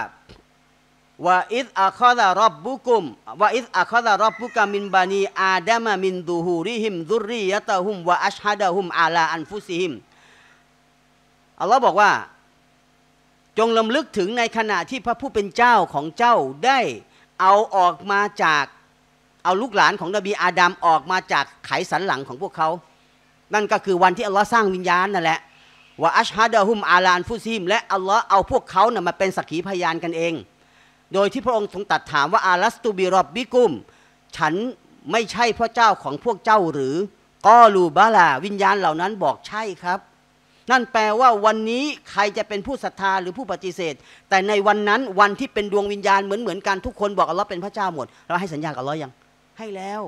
ว่าอิดอัคดะรับบุกุมว่าอิดอัคดะรับบุกามินบานีอาดามะมินดูฮูริหิมดุริยะตะฮุมวะอัชฮะดะฮุมอาลาอันฟุซิฮิมอัลลอฮ์บอกว่า จงลำลึกถึงในขณะที่พระผู้เป็นเจ้าของเจ้าได้เอาออกมาจากเอาลูกหลานของนบีอาดัมออกมาจากไขสันหลังของพวกเขา นั่นก็คือวันที่อัลลอฮ์สร้างวิญญาณนั่นแหละว่าอัชฮะดะฮุมอาลานฟุซิมและอัลลอฮ์เอาพวกเขานะ่ะมาเป็นสักขีพยานกันเอง โดยที่พระองค์ทรงตัดถามว่าอาลัสตูบิรอบบิกุม ฉันไม่ใช่พระเจ้าของพวกเจ้าหรือกอลูบาลาวิญญาณเหล่านั้นบอกใช่ครับ นั่นแปลว่าวันนี้ใครจะเป็นผู้ศรัทธาหรือผู้ปฏิเสธ แต่ในวันนั้นวันที่เป็นดวงวิญญาณเหมือนเหมือนกันทุกคนบอกอัลลอฮ์เป็นพระเจ้าหมด เราให้สัญญากับอัลลอฮ์ยังให้แล้ว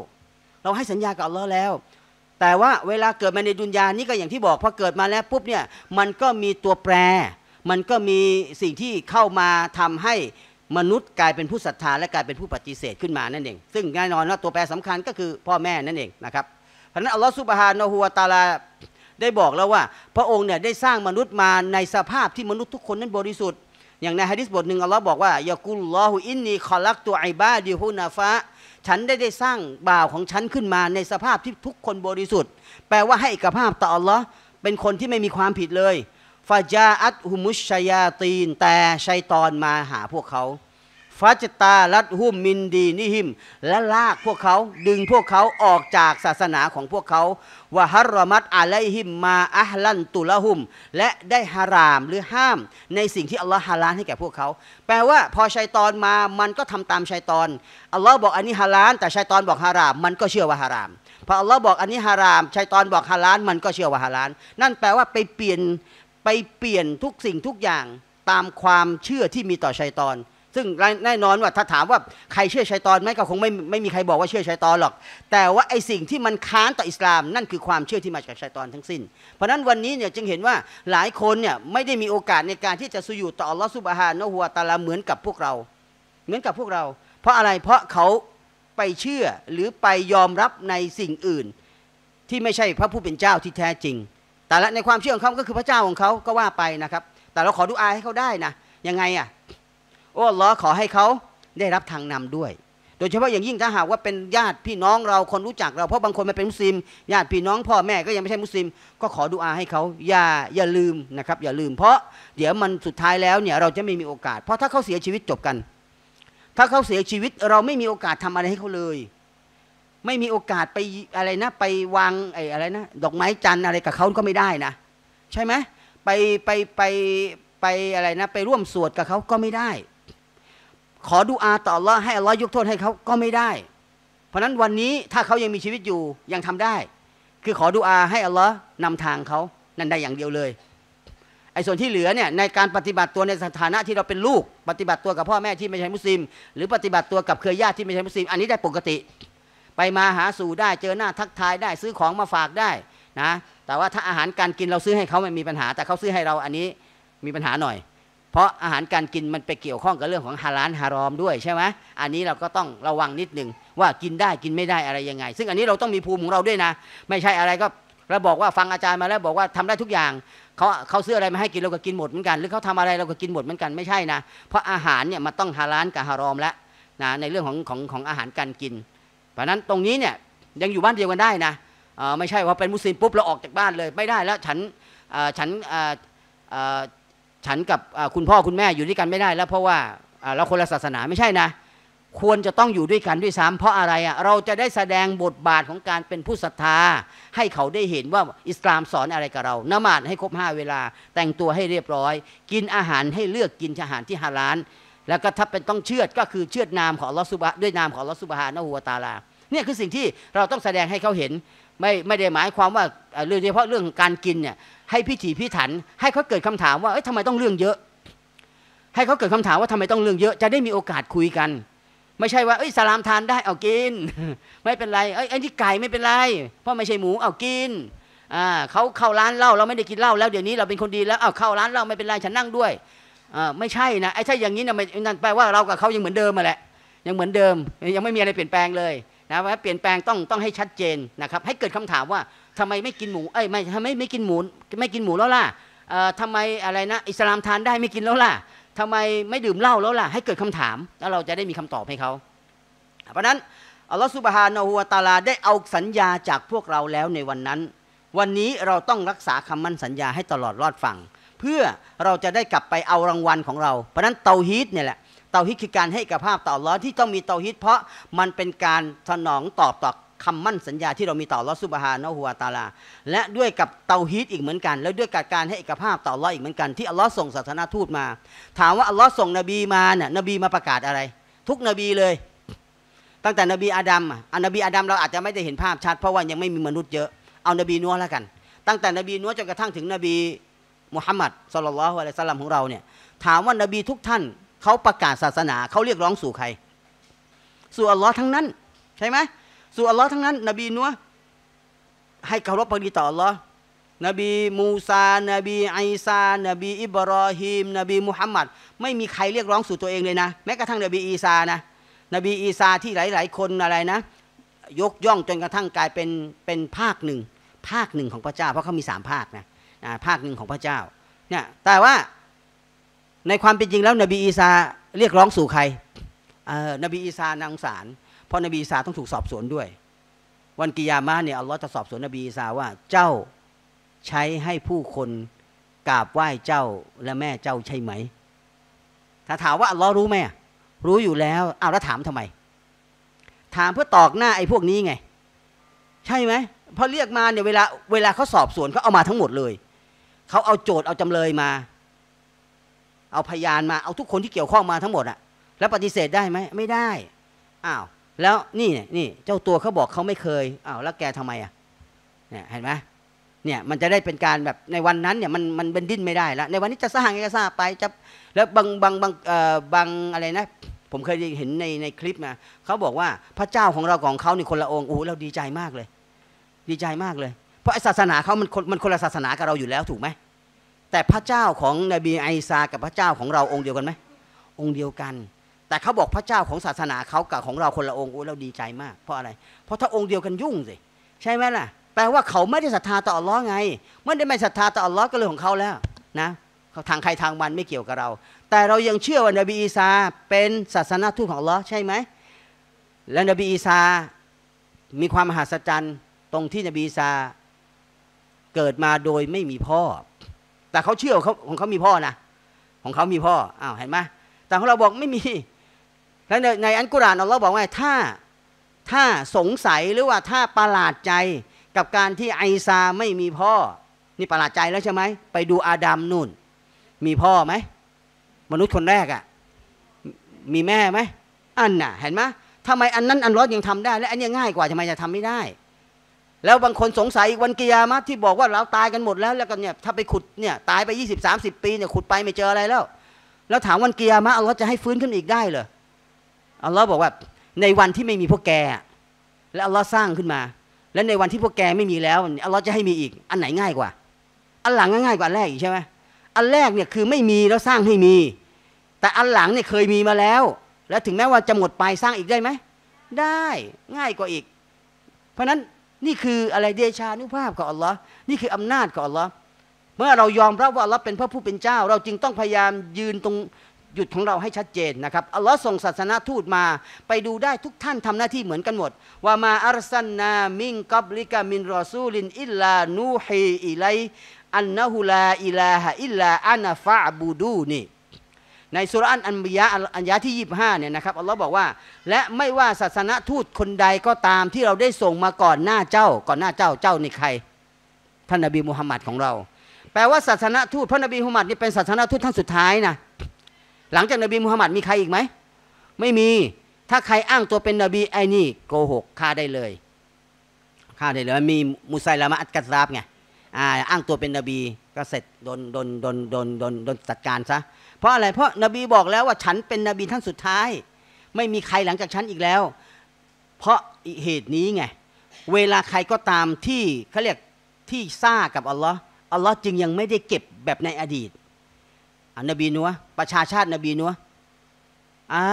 เราให้สัญญากับอัลลอฮ์แล้ว แต่ว่าเวลาเกิดมาในดุนยานี่ก็อย่างที่บอกพอเกิดมาแล้วปุ๊บเนี่ยมันก็มีตัวแปร มันก็มีสิ่งที่เข้ามาทำให้ มนุษย์กลายเป็นผู้ศรัทธาและกลายเป็นผู้ปฏิเสธขึ้นมานั่นเอง ซึ่งแน่นอนว่าตัวแปรสำคัญก็คือพ่อแม่นั่นเองนะครับเพราะนั้นอัลลอฮฺสุบฮานะฮูวะตาลาได้บอกแล้วว่า พระองค์เนี่ยได้สร้างมนุษย์มาในสภาพที่มนุษย์ทุกคนนั้นบริสุทธิ์ อย่างในฮะดิษบทหนึ่งอัลลอฮ์บอกว่ายากุลลอฮุอินนีคอลักตัวไอบาดิฮุนาฟะฉันได้ได้สร้างบ่าวของฉันขึ้นมาในสภาพที่ทุกคนบริสุทธิ์ แปลว่าให้เอกภาพต่ออัลลอฮ์เป็นคนที่ไม่มีความผิดเลย ฟาจาอัตฮุมุชชยาตีน แต่ชัยตอนมาหาพวกเขาฟาจตาลัดหุมมินดีนิหิม และลากพวกเขาดึงพวกเขาออกจากศาสนาของพวกเขาวะฮารมัตอะไลฮิมมาอัลลันตุละหุม และได้ฮารามหรือห้าม ในสิ่งที่อัลลอฮ์ฮาลาลให้แก่พวกเขา แปลว่าพอชัยตอนมามันก็ทำตามชัยตอนอัลลอฮ์บอกอันนี้ฮาลาลแต่ชัยตอนบอกฮาราม มันก็เชื่อว่าฮารามพออัลลอฮ์บอกอันนี้ฮารามชัยตอนบอกฮาลาลมันก็เชื่อว่าฮาลาลนั่นแปลว่าไปเปลี่ยน ไปเปลี่ยนทุกสิ่งทุกอย่างตามความเชื่อที่มีต่อชัยตอน ซึ่งแน่นอนว่าถ้าถามว่าใครเชื่อชัยตอนไหมก็คงไม่ไม่มีใครบอกว่าเชื่อชัยตอนหรอก แต่ว่าไอสิ่งที่มันค้านต่ออิสลาม นั่นคือความเชื่อที่มาจากชัยตอนทั้งสิ้น เพราะนั้นวันนี้เนี่ยจึงเห็นว่าหลายคนเนี่ยไม่ได้มีโอกาสในการที่จะสุยูต่ออัลลอฮฺซุบฮานะฮูวตะอาลาเหมือนกับพวกเรา เหมือนกับพวกเรา เพราะอะไรเพราะเขาไปเชื่อหรือไปยอมรับในสิ่งอื่น ที่ไม่ใช่พระผู้เป็นเจ้าที่แท้จริง แต่ละในความเชื่อของเขาก็คือพระเจ้าของเขาก็ว่าไปนะครับ แต่เราขอดูอายให้เขาได้นะยังไงอะโอ้ลลอขอให้เขาได้รับทางนำด้วย โดยเฉพาะอย่างยิ่งถ้าหากว่าเป็นญาติพี่น้องเราคนรู้จักเราเพราะบางคนมันเป็นมุสลิม ญาติพี่น้องพ่อแม่ก็ยังไม่ใช่มุสลิม ก็ขอดุอาให้เขาอย่าอย่าลืมนะครับ อย่าลืม เพราะเดี๋ยวมันสุดท้ายแล้วเนี่ยเราจะไม่มีโอกาส เพราะถ้าเขาเสียชีวิตจบกัน ถ้าเขาเสียชีวิตเราไม่มีโอกาสทำอะไรให้เขาเลย ไม่มีโอกาสไปอะไรนะ ไปวางไอ้อะไรนะดอกไม้จันทร์อะไรกับเขาก็ไม่ได้นะ ใช่ไหมไปไปไปไปอะไรนะ ไปร่วมสวดกับเขาก็ไม่ได้ ขอดูอาต่อลลอฮ์ให้อัลลอฮ์ยกโทษให้เขาก็ไม่ได้ เพราะนั้นวันนี้ถ้าเขายังมีชีวิตอยู่ยังทำได้ คือขอดูอาให้อัลลอฮ์นำทางเขานั่นได้อย่างเดียวเลยไอ้ส่วนที่เหลือเนี่ยในการปฏิบัติตัวในสถานะที่เราเป็นลูก ปฏิบัติตัวกับพ่อแม่ที่ไม่ใช่มุสลิม หรือปฏิบัติตัวกับเครือญาติที่ไม่ใช่มุสลิม อันนี้ได้ปกติ ไปมาหาสู่ได้เจอหน้าทักทายได้ซื้อของมาฝากได้นะแต่ว่าถ้าอาหารการกินเราซื้อให้เขาไม่มีปัญหา แต่เขาซื้อให้เราอันนี้มีปัญหาหน่อย เพราะอาหารการกินมันไปเกี่ยวข้องกับเรื่องของฮาลาลฮารอมด้วยใช่ไหมอันนี้เราก็ต้องระวังนิดหนึ่งว่ากินได้กินไม่ได้อะไรยังไง ซึ่งอันนี้เราต้องมีภูมิของเราด้วยนะ ไม่ใช่อะไรก็เราบอกว่าฟังอาจารย์มาแล้วบอกว่าทำได้ทุกอย่างเขาเขาซื้ออะไรมาให้กินเราก็กินหมดเหมือนกัน หรือเขาทำอะไรเราก็กินหมดเหมือนกันไม่ใช่นะ เพราะอาหารเนี่ยมันต้องฮาลาลกับฮารอมแล้วนะในเรื่องของของของอาหารการกิน เพราะนั้นตรงนี้เนี่ยยังอยู่บ้านเดียวกันได้นะไม่ใช่ว่าเป็นมุสลิมปุ๊บเราออกจากบ้านเลยไม่ได้แล้วฉันฉันฉันกับคุณพ่อคุณแม่อยู่ด้วยกันไม่ได้แล้ว เพราะว่าเราคนละศาสนาไม่ใช่นะ ควรจะต้องอยู่ด้วยกันด้วยซ้ำเพราะอะไรอะเราจะได้แสดงบทบาทของการเป็นผู้ศรัทธา ให้เขาได้เห็นว่าอิสลามสอนอะไรกับเรานมาดให้ครบห้าเวลา แต่งตัวให้เรียบร้อย กินอาหารให้เลือกกินอาหารที่ฮาลาล แล้วก็ถ้าเป็นต้องเชือดก็คือเชือดนามของลอสุบะด้วยนามของลอสุบฮานะฮัวตาลาเนี่ยคือสิ่งที่เราต้องแสดงให้เขาเห็นไม่ไม่ได้หมายความว่าเรื่องเฉพาะเรื่องการกินเนี่ยให้พิถีพิถัน ให้เขาเกิดคำถามว่าเอ้ยทำไมต้องเรื่องเยอะ ให้เขาเกิดคำถามว่าทำไมต้องเรื่องเยอะจะได้มีโอกาสคุยกัน ไม่ใช่ว่าเอ้ยสลามทานได้เอากิน ไม่เป็นไรเอ้ยไอ้นี่ไก่ไม่เป็นไร เพราะไม่ใช่หมูเอากินอ่าเขาเข้าร้านเหล้าเราไม่ได้กินเหล้าแล้วเดี๋ยวนี้เราเป็นคนดีแล้วเอาเข้าร้านเหล้าไม่เป็นไรฉันนั่งด้วย ไม่ใช่นะไอ้ถ้าอย่างนี้นะนั่นแปลว่าเรากับเขายังเหมือนเดิมมาแหละยังเหมือนเดิมยังไม่มีอะไรเปลี่ยนแปลงเลยนะว่าเปลี่ยนแปลงต้องต้องให้ชัดเจนนะครับให้เกิดคำถามว่าทำไมไม่กินหมูเอ้ยไม่ทำไมไม่กินหมูไม่กินหมูแล้วล่ะทำไมอะไรนะอิสลามทานได้ไม่กินแล้วล่ะทำไมไม่ดื่มเหล้าแล้วล่ะให้เกิดคำถาม แล้วเราจะได้มีคำตอบให้เขาเพราะนั้นอัลลอฮฺสุบฮานาหัวตาลาได้เอาสัญญาจากพวกเราแล้วในวันนั้น วันนี้เราต้องรักษาคำมั่นสัญญาให้ตลอดรอดฟัง เพื่อเราจะได้กลับไปเอารางวัลของเรา เพราะนั้นเตาฮีตเนี่ยแหละเตาฮิดคือการให้กับภาพต่อรอที่ต้องมีเตาฮิดเพราะมันเป็นการสนองตอบต่อคำมั่นสัญญาที่เรามีต่อรอสุบฮานะฮัวตาลา และด้วยกับเตาฮีดอีกเหมือนกัน แล้วด้วยกับการให้เอกภาพต่อรออีกเหมือนกันที่อัลลอฮ์ส่งศาสนาทูตมา ถามว่าอัลลอฮ์ส่งนบีมาเนี่ยนบีมาประกาศอะไร ทุกนบีเลย ตั้งแต่นบีอาดัมอะนบีอาดัมเราอาจจะไม่ได้เห็นภาพชัดเพราะว่ายังไม่มีมนุษย์เยอะเอานบีนัวแล้วกัน ตั้งแต่นบีนัวจนกระทั่งถึงนบี มุฮัมมัดสุลลัลลอฮุอะลัยฮิสลามของเราเนี่ยถามว่านบีทุกท่านเขาประกาศศาสนาเขาเรียกร้องสู่ใคร สู่อัลลอฮ์ทั้งนั้น ใช่ไหมสู่อัลลอฮ์ทั้งนั้น นบีนัวให้เคารพปฏิต่ออัลลอฮ์นบีมูซา นบีไอซา นบีอิบรอฮิม นบีมุฮัมมัดไม่มีใครเรียกร้องสู่ตัวเองเลยนะ แม้กระทั่งนบีอีซานะ นบีอีซาที่หลาย ๆ คนอะไรนะ ยกย่องจนกระทั่งกลายเป็นเป็นภาคหนึ่ง ภาคหนึ่งของพระเจ้า เพราะเขามีสามภาคนะ ภาคหนึ่งของพระเจ้าเนี่ยแต่ว่าในความเป็นจริงแล้วนบีอีสาเรียกร้องสู่ใครนบีอีสานางสาร เพราะนบีอีสาต้องถูกสอบสวนด้วย วันกิยามาเนี่ยอัลลอฮ์จะสอบสวนนบีอีสาว่าเจ้าใช้ให้ผู้คนกราบไหว้เจ้าและแม่เจ้าใช่ไหม ถ้าถามว่าอัลลอฮ์รู้ไหมรู้อยู่แล้วเอาแล้วถามทำไม ถามเพื่อตอกหน้าไอ้พวกนี้ไง ใช่ไหมพอเรียกมาเนี่ยเวลาเวลาเขาสอบสวนเขาเอามาทั้งหมดเลย เขาเอาโจทย์เอาจำเลยมา เอาพยานมาเอาทุกคนที่เกี่ยวข้องมาทั้งหมดอะแล้วปฏิเสธได้ไหมไม่ได้อ้าวแล้วนี่นี่เจ้าตัวเขาบอกเขาไม่เคยอ้าวแล้วแกทำไมอะเนี่ยเห็นไหมเนี่ยมันจะได้เป็นการแบบในวันนั้นเนี่ยมันมันเป็นดิ้นไม่ได้แล้วในวันนี้จะสร้างไงก็สร้างไปจะแล้วบางบางบางเอ่อบางอะไรนะ ผมเคยเห็นในในคลิปนะเขาบอกว่าพระเจ้าของเราของเขานี่คนละองค์โอ้เราดีใจมากเลย ดีใจมากเลย เพราะศาสนาเขามันมันคนละศาสนากับเราอยู่แล้วถูกไหมแต่พระเจ้าของนบีไอซากับพระเจ้าของเราองค์เดียวกันไหมองค์เดียวกัน แต่เขาบอกพระเจ้าของศาสนาเขากับของเราคนละองค์โอ้เราดีใจมากเพราะอะไร เพราะถ้าองค์เดียวกันยุ่งสิใช่ไหมล่ะ แปลว่าเขาไม่ได้ศรัทธาต่ออัลลอฮ์ไงไม่ได้ไม่ศรัทธาต่ออัลลอฮ์ก็เรื่องของเขาแล้วนะทางใครทางมันไม่เกี่ยวกับเรา แต่เรายังเชื่อว่านบีอีสาเป็นศาสนาทูตของอัลลอฮ์ใช่ไหมและนบีอีสามีความมหัศจรรย์ตรงที่นบีอีสา เกิดมาโดยไม่มีพ่อ แต่เขาเชื่อของเขาของเขามีพ่อนะของเขามีพ่ออ้าวเห็นไหมแต่ของเราบอกไม่มีแล้วในอันกุรานเราบอกว่าถ้าถ้าสงสัยหรือว่าถ้าประหลาดใจกับการที่ไอซาไม่มีพ่อ นี่ประหลาดใจแล้วใช่ไหมไปดูอาดัมนู่น มีพ่อไหมมนุษย์คนแรกอะ่ะมีแม่ไหมอันน่ะ เห็นไหมทำไมอันนั้นอันร้อนยังทำได้ และอันนี้ง่ายกว่าทำไมจะทำไม่ได้ แล้วบางคนสงสัยอีกวันกิยามะที่บอกว่าเราตายกันหมดแล้วแล้วกันเนี่ยถ้าไปขุดเนี่ยตายไป 20 30 ปีเนี่ยขุดไปไม่เจออะไรแล้ว แล้วถามวันกิยามะอัลลอฮ์จะให้ฟื้นขึ้นอีกได้เหรออัลลอฮ์บอกว่าในวันที่ไม่มีพวกแก แล้วอัลลอฮ์สร้างขึ้นมา และในวันที่พวกแกไม่มีแล้วอัลลอฮ์จะให้มีอีก อันไหนง่ายกว่า อันหลังง่ายกว่าอันแรกอีกใช่ไหมอันแรกเนี่ยคือไม่มีแล้วสร้างให้มี แต่อันหลังเนี่ยเคยมีมาแล้ว แล้วถึงแม้ว่าจะหมดไปสร้างอีกได้ไหมได้ง่ายกว่าอีก เพราะฉะนั้น นี่คืออะไรเดชานุภาพของอัลลอฮ์นี่คืออำนาจของอัลลอฮ์เมื่อเรายอมรับว่าอัลลอฮ์เป็นพระผู้เป็นเจ้า เราจึงต้องพยายามยืนตรงหยุดของเราให้ชัดเจนนะครับอัลลอฮ์ส่งศาสนาทูตมา ไปดูได้ทุกท่านทำหน้าที่เหมือนกันหมดว่ามาอัลสันนามิงกับลิกามินรอซูลินอิลลานูฮีอิไลอันนะฮุลาอิลาฮะอิลลาอานาฟะบูดูนี่ ในสุรอันอันบิยะอันยะที่ยี่ห้าเนี่ยนะครับอัลลอฮ์บอกว่า และไม่ว่าศาสนาทูตคนใดก็ตามที่เราได้ส่งมาก่อนหน้าเจ้า ก่อนหน้าเจ้าเจ้านี่ใคร ท่านนบีมุฮัมมัดของเรา แปลว่าศาสนาทูตพระนบีมุฮัมมัดนี่เป็นศาสนาทูตท่านสุดท้ายนะหลังจากนบีมุฮัมมัดมีใครอีกไหมไม่มีถ้าใครอ้างตัวเป็นนบีไอ้นี่โกหกฆ่าได้เลยฆ่าได้เลยมีมุไซลามะอัตกัซาบไงอ้างตัวเป็นนบี ก็เสร็จโดนโดนโดนโดนโดนโดนจัดการซะเพราะอะไรเพราะนบีบอกแล้วว่าฉันเป็นนบีท่านสุดท้าย ไม่มีใครหลังจากฉันอีกแล้ว เพราะเหตุนี้ไงเวลาใครก็ตามที่เขาเรียกที่ซ่ากับอัลลอฮ์อัลลอฮ์จึงยังไม่ได้เก็บแบบในอดีตอันนบีนัวประชาชาตินบีนัวอ่า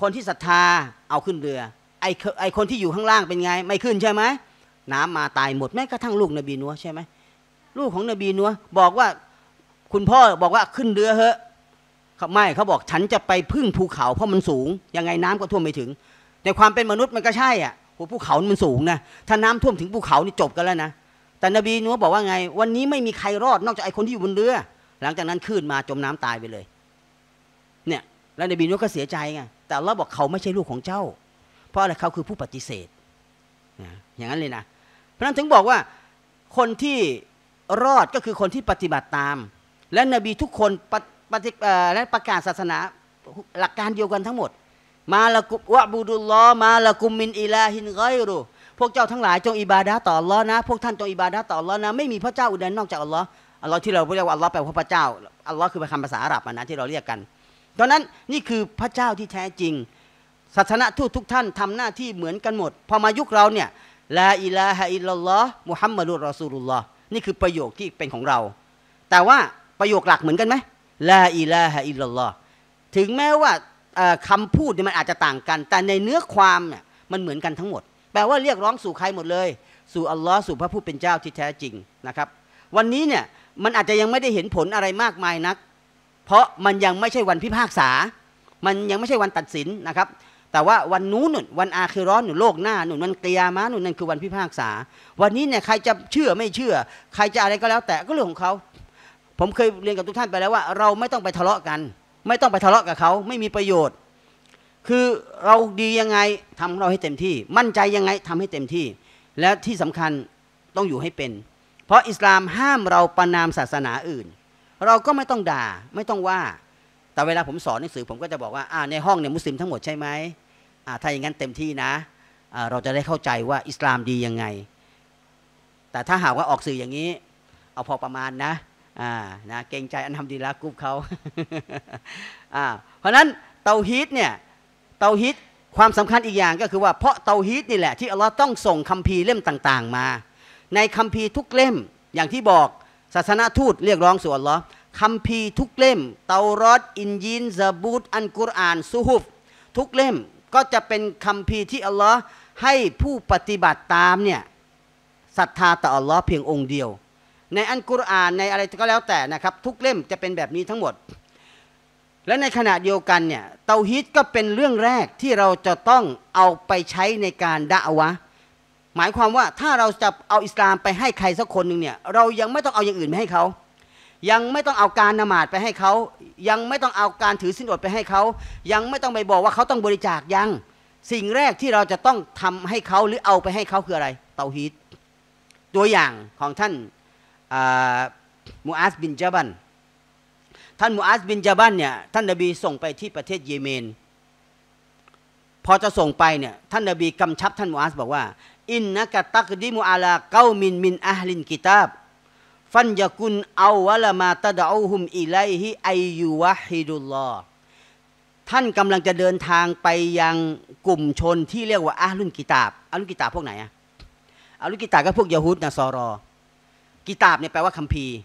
คนที่ศรัทธาเอาขึ้นเรือ ไอไอคนที่อยู่ข้างล่างเป็นไง ไม่ขึ้นใช่ไหมน้ำมาตายหมดแม้กระทั่งลูกนบีนัวใช่ไหม ลูกของนบีนัวบอกว่าคุณพ่อบอกว่าขึ้นเรือเหอะไม่เขาบอกฉันจะไปพึ่งภูเขาเพราะมันสูง ยังไงน้ำก็ท่วมไม่ถึง ในความเป็นมนุษย์มันก็ใช่อะภูเขามันสูงนะถ้าน้ำท่วมถึงภูเขานี่จบกันแล้วนะแต่นบีนัวบอกว่าไง วันนี้ไม่มีใครรอดนอกจากไอ้คนที่อยู่บนเรือ หลังจากนั้นขึ้นมาจมน้ำตายไปเลย เนี่ยแล้วนบีนัวก็เสียใจไงแต่เราบอกเขาไม่ใช่ลูกของเจ้า เพราะอะไรเขาคือผู้ปฏิเสธอย่างนั้นเลยนะเพราะนั้นถึงบอกว่าคนที่ รอดก็คือคนที่ปฏิบัติตาม และนบีทุกคนปฏิและประกาศศาสนาหลักการเดียวกันทั้งหมด اعبدوا الله ما لكم من إله غيره พวกเจ้าทั้งหลายจงอิบาดะต่ออัลลอฮ์นะ พวกท่านจงอิบาดะต่ออัลลอฮ์นะไม่มีพระเจ้าอื่นใดนอกจากอัลลอฮ์อัลลอฮ์ที่เราเรียกว่าอัลลอฮ์แปลว่าพระเจ้าอัลลอฮ์คือคำภาษาอาหรับนะที่เราเรียกกันดังนั้นนี่คือพระเจ้าที่แท้จริง ศาสนาทูตทุกท่านทำหน้าที่เหมือนกันหมด พอมายุคเราเนี่ยلا إله إلا الله محمد رسول الله นี่คือประโยคที่เป็นของเรา แต่ว่าประโยคหลักเหมือนกันไหมลาอิลาฮะอิลลัลลอฮ์ถึงแม้ว่าคำพูดมันอาจจะต่างกัน แต่ในเนื้อความเนี่ยมันเหมือนกันทั้งหมด แปลว่าเรียกร้องสู่ใครหมดเลย สู่อัลลอฮ์สู่พระผู้เป็นเจ้าที่แท้จริงนะครับ วันนี้เนี่ยมันอาจจะยังไม่ได้เห็นผลอะไรมากมายนัก เพราะมันยังไม่ใช่วันพิพากษา มันยังไม่ใช่วันตัดสินนะครับ แต่ว่าวันนู้นวันอาคิร้อนหนุโลกหน้าหนุนวันเตียมาหนุนนั่นคือวันพิพากษา วันนี้เนี่ยใครจะเชื่อไม่เชื่อ ใครจะอะไรก็แล้วแต่ก็เรื่องของเขา ผมเคยเรียนกับทุกท่านไปแล้วว่า เราไม่ต้องไปทะเลาะกัน ไม่ต้องไปทะเลาะกับเขาไม่มีประโยชน์ คือเราดียังไงทำเราให้เต็มที่ มั่นใจยังไงทำให้เต็มที่ และที่สำคัญต้องอยู่ให้เป็น เพราะอิสลามห้ามเราประนามศาสนาอื่น เราก็ไม่ต้องด่าไม่ต้องว่า แต่เวลาผมสอนหนังสือผมก็จะบอกว่าอ่าในห้องเนี่ยมุสลิมทั้งหมดใช่ไหมอ่าถ้าอย่างนั้นเต็มที่นะอ่าเราจะได้เข้าใจว่าอิสลามดียังไง แต่ถ้าหากว่าออกสื่ออย่างนี้ เอาพอประมาณนะอ่านะเกรงใจอันทำดีละกุ๊บเขาอ่าเพราะนั้นเตาฮีตเนี่ยเตาฮีตความสำคัญอีกอย่างก็คือว่าเพราะเตาฮีตนี่แหละที่อัลลอฮ์ต้องส่งคัมภีร์เล่มต่าง ๆ มา ในคัมภีร์ทุกเล่มอย่างที่บอกศาสนาทูตเรียกร้องสู่อัลลอฮ์ คัมภีร์ทุกเล่ม เตารอดอินยินซาบูตอันกุรอานซูฮุฟทุกเล่มก็จะเป็นคัมภีร์ที่อัลลอฮ์ให้ผู้ปฏิบัติตามเนี่ยศรัทธาต่ออัลลอฮ์เพียงองค์เดียว ในอันกุรอานในอะไรก็แล้วแต่นะครับ ทุกเล่มจะเป็นแบบนี้ทั้งหมด และในขณะเดียวกันเนี่ยเตาฮีดก็เป็นเรื่องแรกที่เราจะต้องเอาไปใช้ในการด่าวะหมายความว่าถ้าเราจะเอาอิสลามไปให้ใครสักคนหนึ่งเนี่ยเรายังไม่ต้องเอาอย่างอื่นไปให้เขา ยังไม่ต้องเอาการนมาดไปให้เขา ยังไม่ต้องเอาการถือสินอดไปให้เขา ยังไม่ต้องไปบอกว่าเขาต้องบริจาคยัง สิ่งแรกที่เราจะต้องทำให้เขาหรือเอาไปให้เขาคืออะไร เตาฮีดตัวอย่างของท่านมูอาสบินจาบันท่านมูอาสบินจาบันเนี่ยท่านนบีส่งไปที่ประเทศเยเมน พอจะส่งไปเนี่ยท่านนบีกำชับท่านมูอาสบอกว่า อินนักะตักดิมุอาลาเกามินมินอัลลินกิตาบ ฟันยากุนเอาวะละมาตะดาอุฮุมอิไลฮิไอยูวะฮิดุลลอฮ์ท่านกำลังจะเดินทางไปยังกลุ่มชนที่เรียกว่าอาลุนกิตาบอาลุนกิตาบพวกไหนอะอาลุนกิตาบก็พวกยะฮูดนะซอรอ กิตาบเนี่ยแปลว่าคัมภีร์